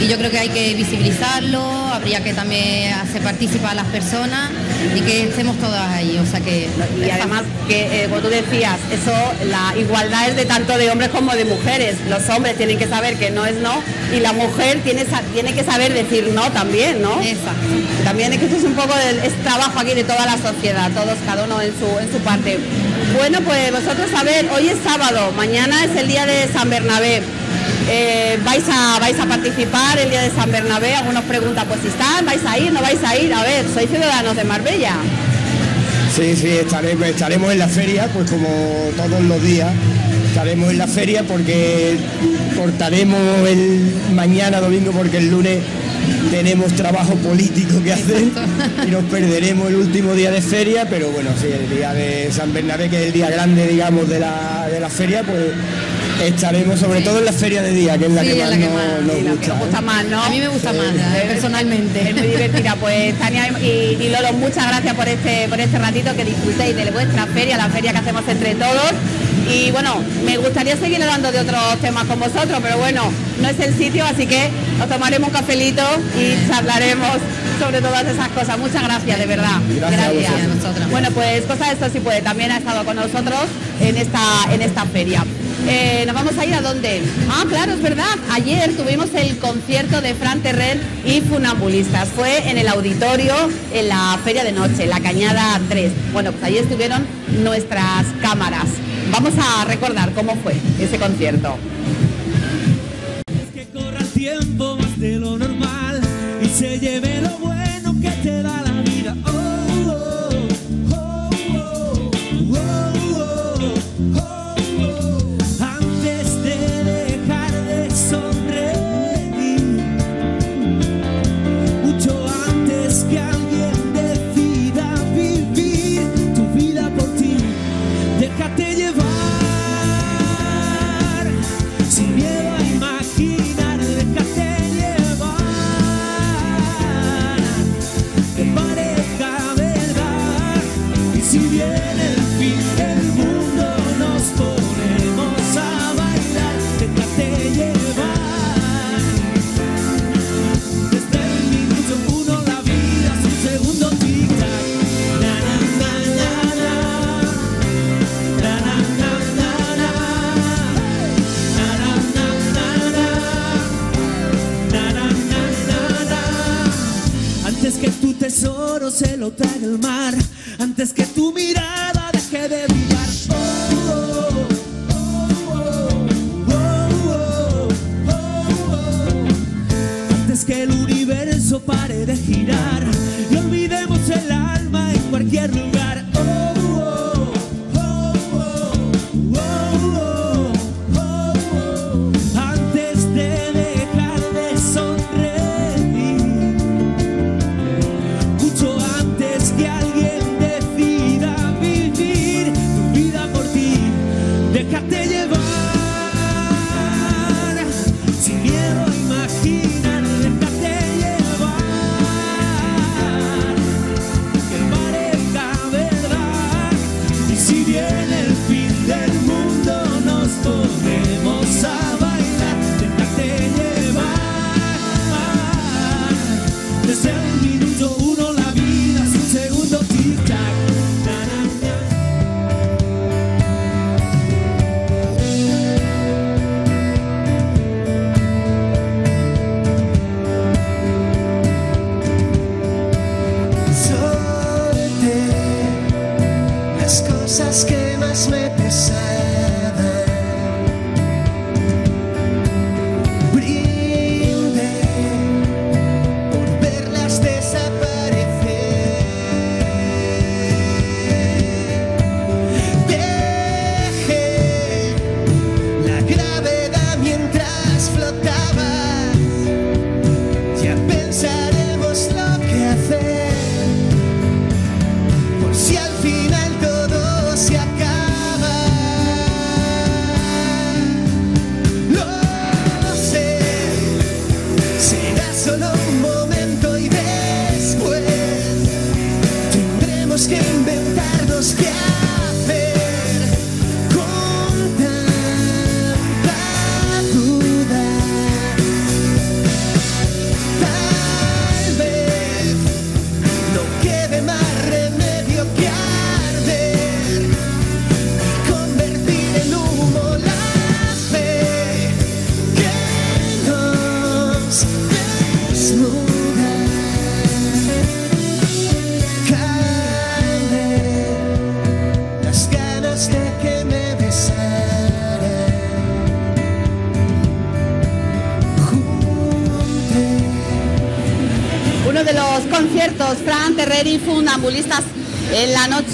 y yo creo que hay que visibilizarlo, habría que también hacer participar a las personas y que estemos todas ahí. O sea que Y además que, eh, como tú decías, eso, la igualdad es de tanto de hombres como de mujeres. Los hombres tienen que saber que no es no y la mujer tiene, tiene que saber decir no también, ¿no? Exacto. También es que esto es un poco del es trabajo aquí de toda la sociedad, todos, cada uno en su, en su parte. Bueno, pues vosotros a ver, hoy es sábado, mañana es el día de San Bernabé. Eh, vais, a, vais a participar el día de San Bernabé, algunos preguntan, pues si están, vais a ir, no vais a ir, a ver, sois ciudadanos de Marbella. Sí, sí, estaremos, estaremos en la feria, pues como todos los días, estaremos en la feria porque cortaremos el mañana domingo porque el lunes tenemos trabajo político que hacer y nos perderemos el último día de feria, pero bueno, sí, el día de San Bernabé, que es el día grande, digamos, de la, de la feria, pues estaremos sobre todo en la feria de día, que es la Sí, que más la que nos, más, nos sí, la que gusta. Me gusta más, ¿no? A mí me gusta más, eh, personalmente. Es muy divertida, pues Tania y, y Lolo, muchas gracias por este, por este ratito que disfrutéis de vuestra feria, la feria que hacemos entre todos. Y bueno, me gustaría seguir hablando de otros temas con vosotros, pero bueno, no es el sitio, así que nos tomaremos un cafelito y charlaremos sobre todas esas cosas. Muchas gracias, de verdad. Gracias a vosotros. Bueno, pues Cosa de esto sí puede, también ha estado con nosotros en esta, en esta feria. Eh, ¿Nos vamos a ir a dónde? Ah, claro, es verdad. Ayer tuvimos el concierto de Fran Terrer y Funambulistas. Fue en el auditorio, en la Feria de Noche, la Cañada 3. Bueno, pues allí estuvieron nuestras cámaras. Vamos a recordar cómo fue ese concierto. Se lo trague el mar,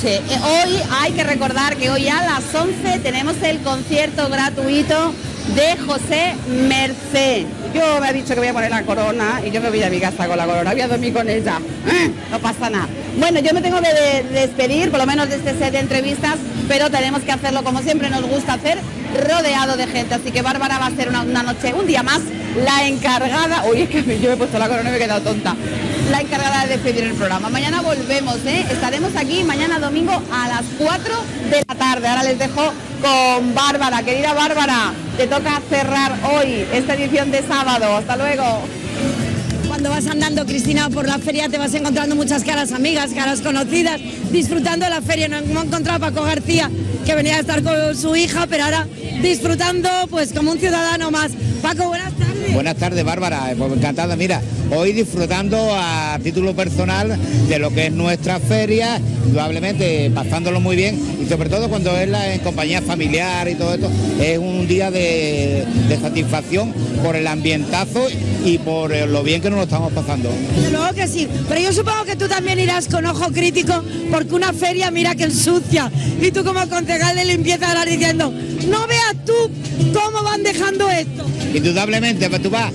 Eh, Hoy hay que recordar que hoy a las 11 tenemos el concierto gratuito de José Merced. Yo me he dicho que voy a poner la corona y yo me voy a mi casa con la corona, voy a dormir con ella. Eh, No pasa nada. Bueno, yo me tengo que de- despedir, por lo menos de este set de entrevistas, pero tenemos que hacerlo como siempre nos gusta hacer, rodeado de gente. Así que Bárbara va a ser una, noche, un día más, la encargada. Uy, es que yo me he puesto la corona y me he quedado tonta. La encargada de despedir el programa. Mañana volvemos, ¿eh? Estaremos aquí mañana domingo a las 4 de la tarde. Ahora les dejo con Bárbara. Querida Bárbara, te toca cerrar hoy esta edición de sábado. Hasta luego. Cuando vas andando, Cristina, por la feria te vas encontrando muchas caras amigas, caras conocidas, disfrutando de la feria. Nos hemos encontrado a Paco García, que venía a estar con su hija, pero ahora disfrutando pues como un ciudadano más. Paco, buenas. Buenas tardes, Bárbara. Eh, Pues encantada. Mira, hoy disfrutando a título personal de lo que es nuestra feria, indudablemente pasándolo muy bien y sobre todo cuando es la, en compañía familiar y todo esto, es un día de, satisfacción por el ambientazo y por eh, lo bien que nos lo estamos pasando. Desde luego que sí, pero yo supongo que tú también irás con ojo crítico porque una feria mira que ensucia y tú como concejal de limpieza estarás diciendo, no veas tú cómo van dejando esto. Indudablemente, pues tú vas,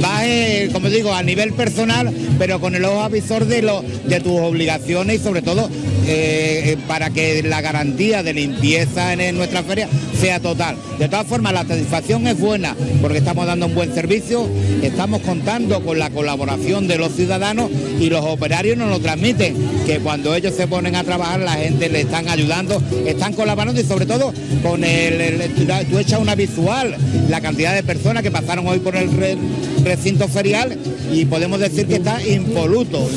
vas eh, como digo, a nivel personal, pero con el ojo avisor de, lo, de tus obligaciones y sobre todo eh, eh, para que la garantía de limpieza en, nuestra feria sea total. De todas formas, la satisfacción es buena porque estamos dando un buen servicio, estamos contando con la colaboración de los ciudadanos y los operarios nos lo transmiten, que cuando ellos se ponen a trabajar la gente le están ayudando, están colaborando y sobre todo con el, el- tú echas una visual, la cantidad de personas que pasaron hoy por el re- recinto ferial y podemos decir que está impoluto.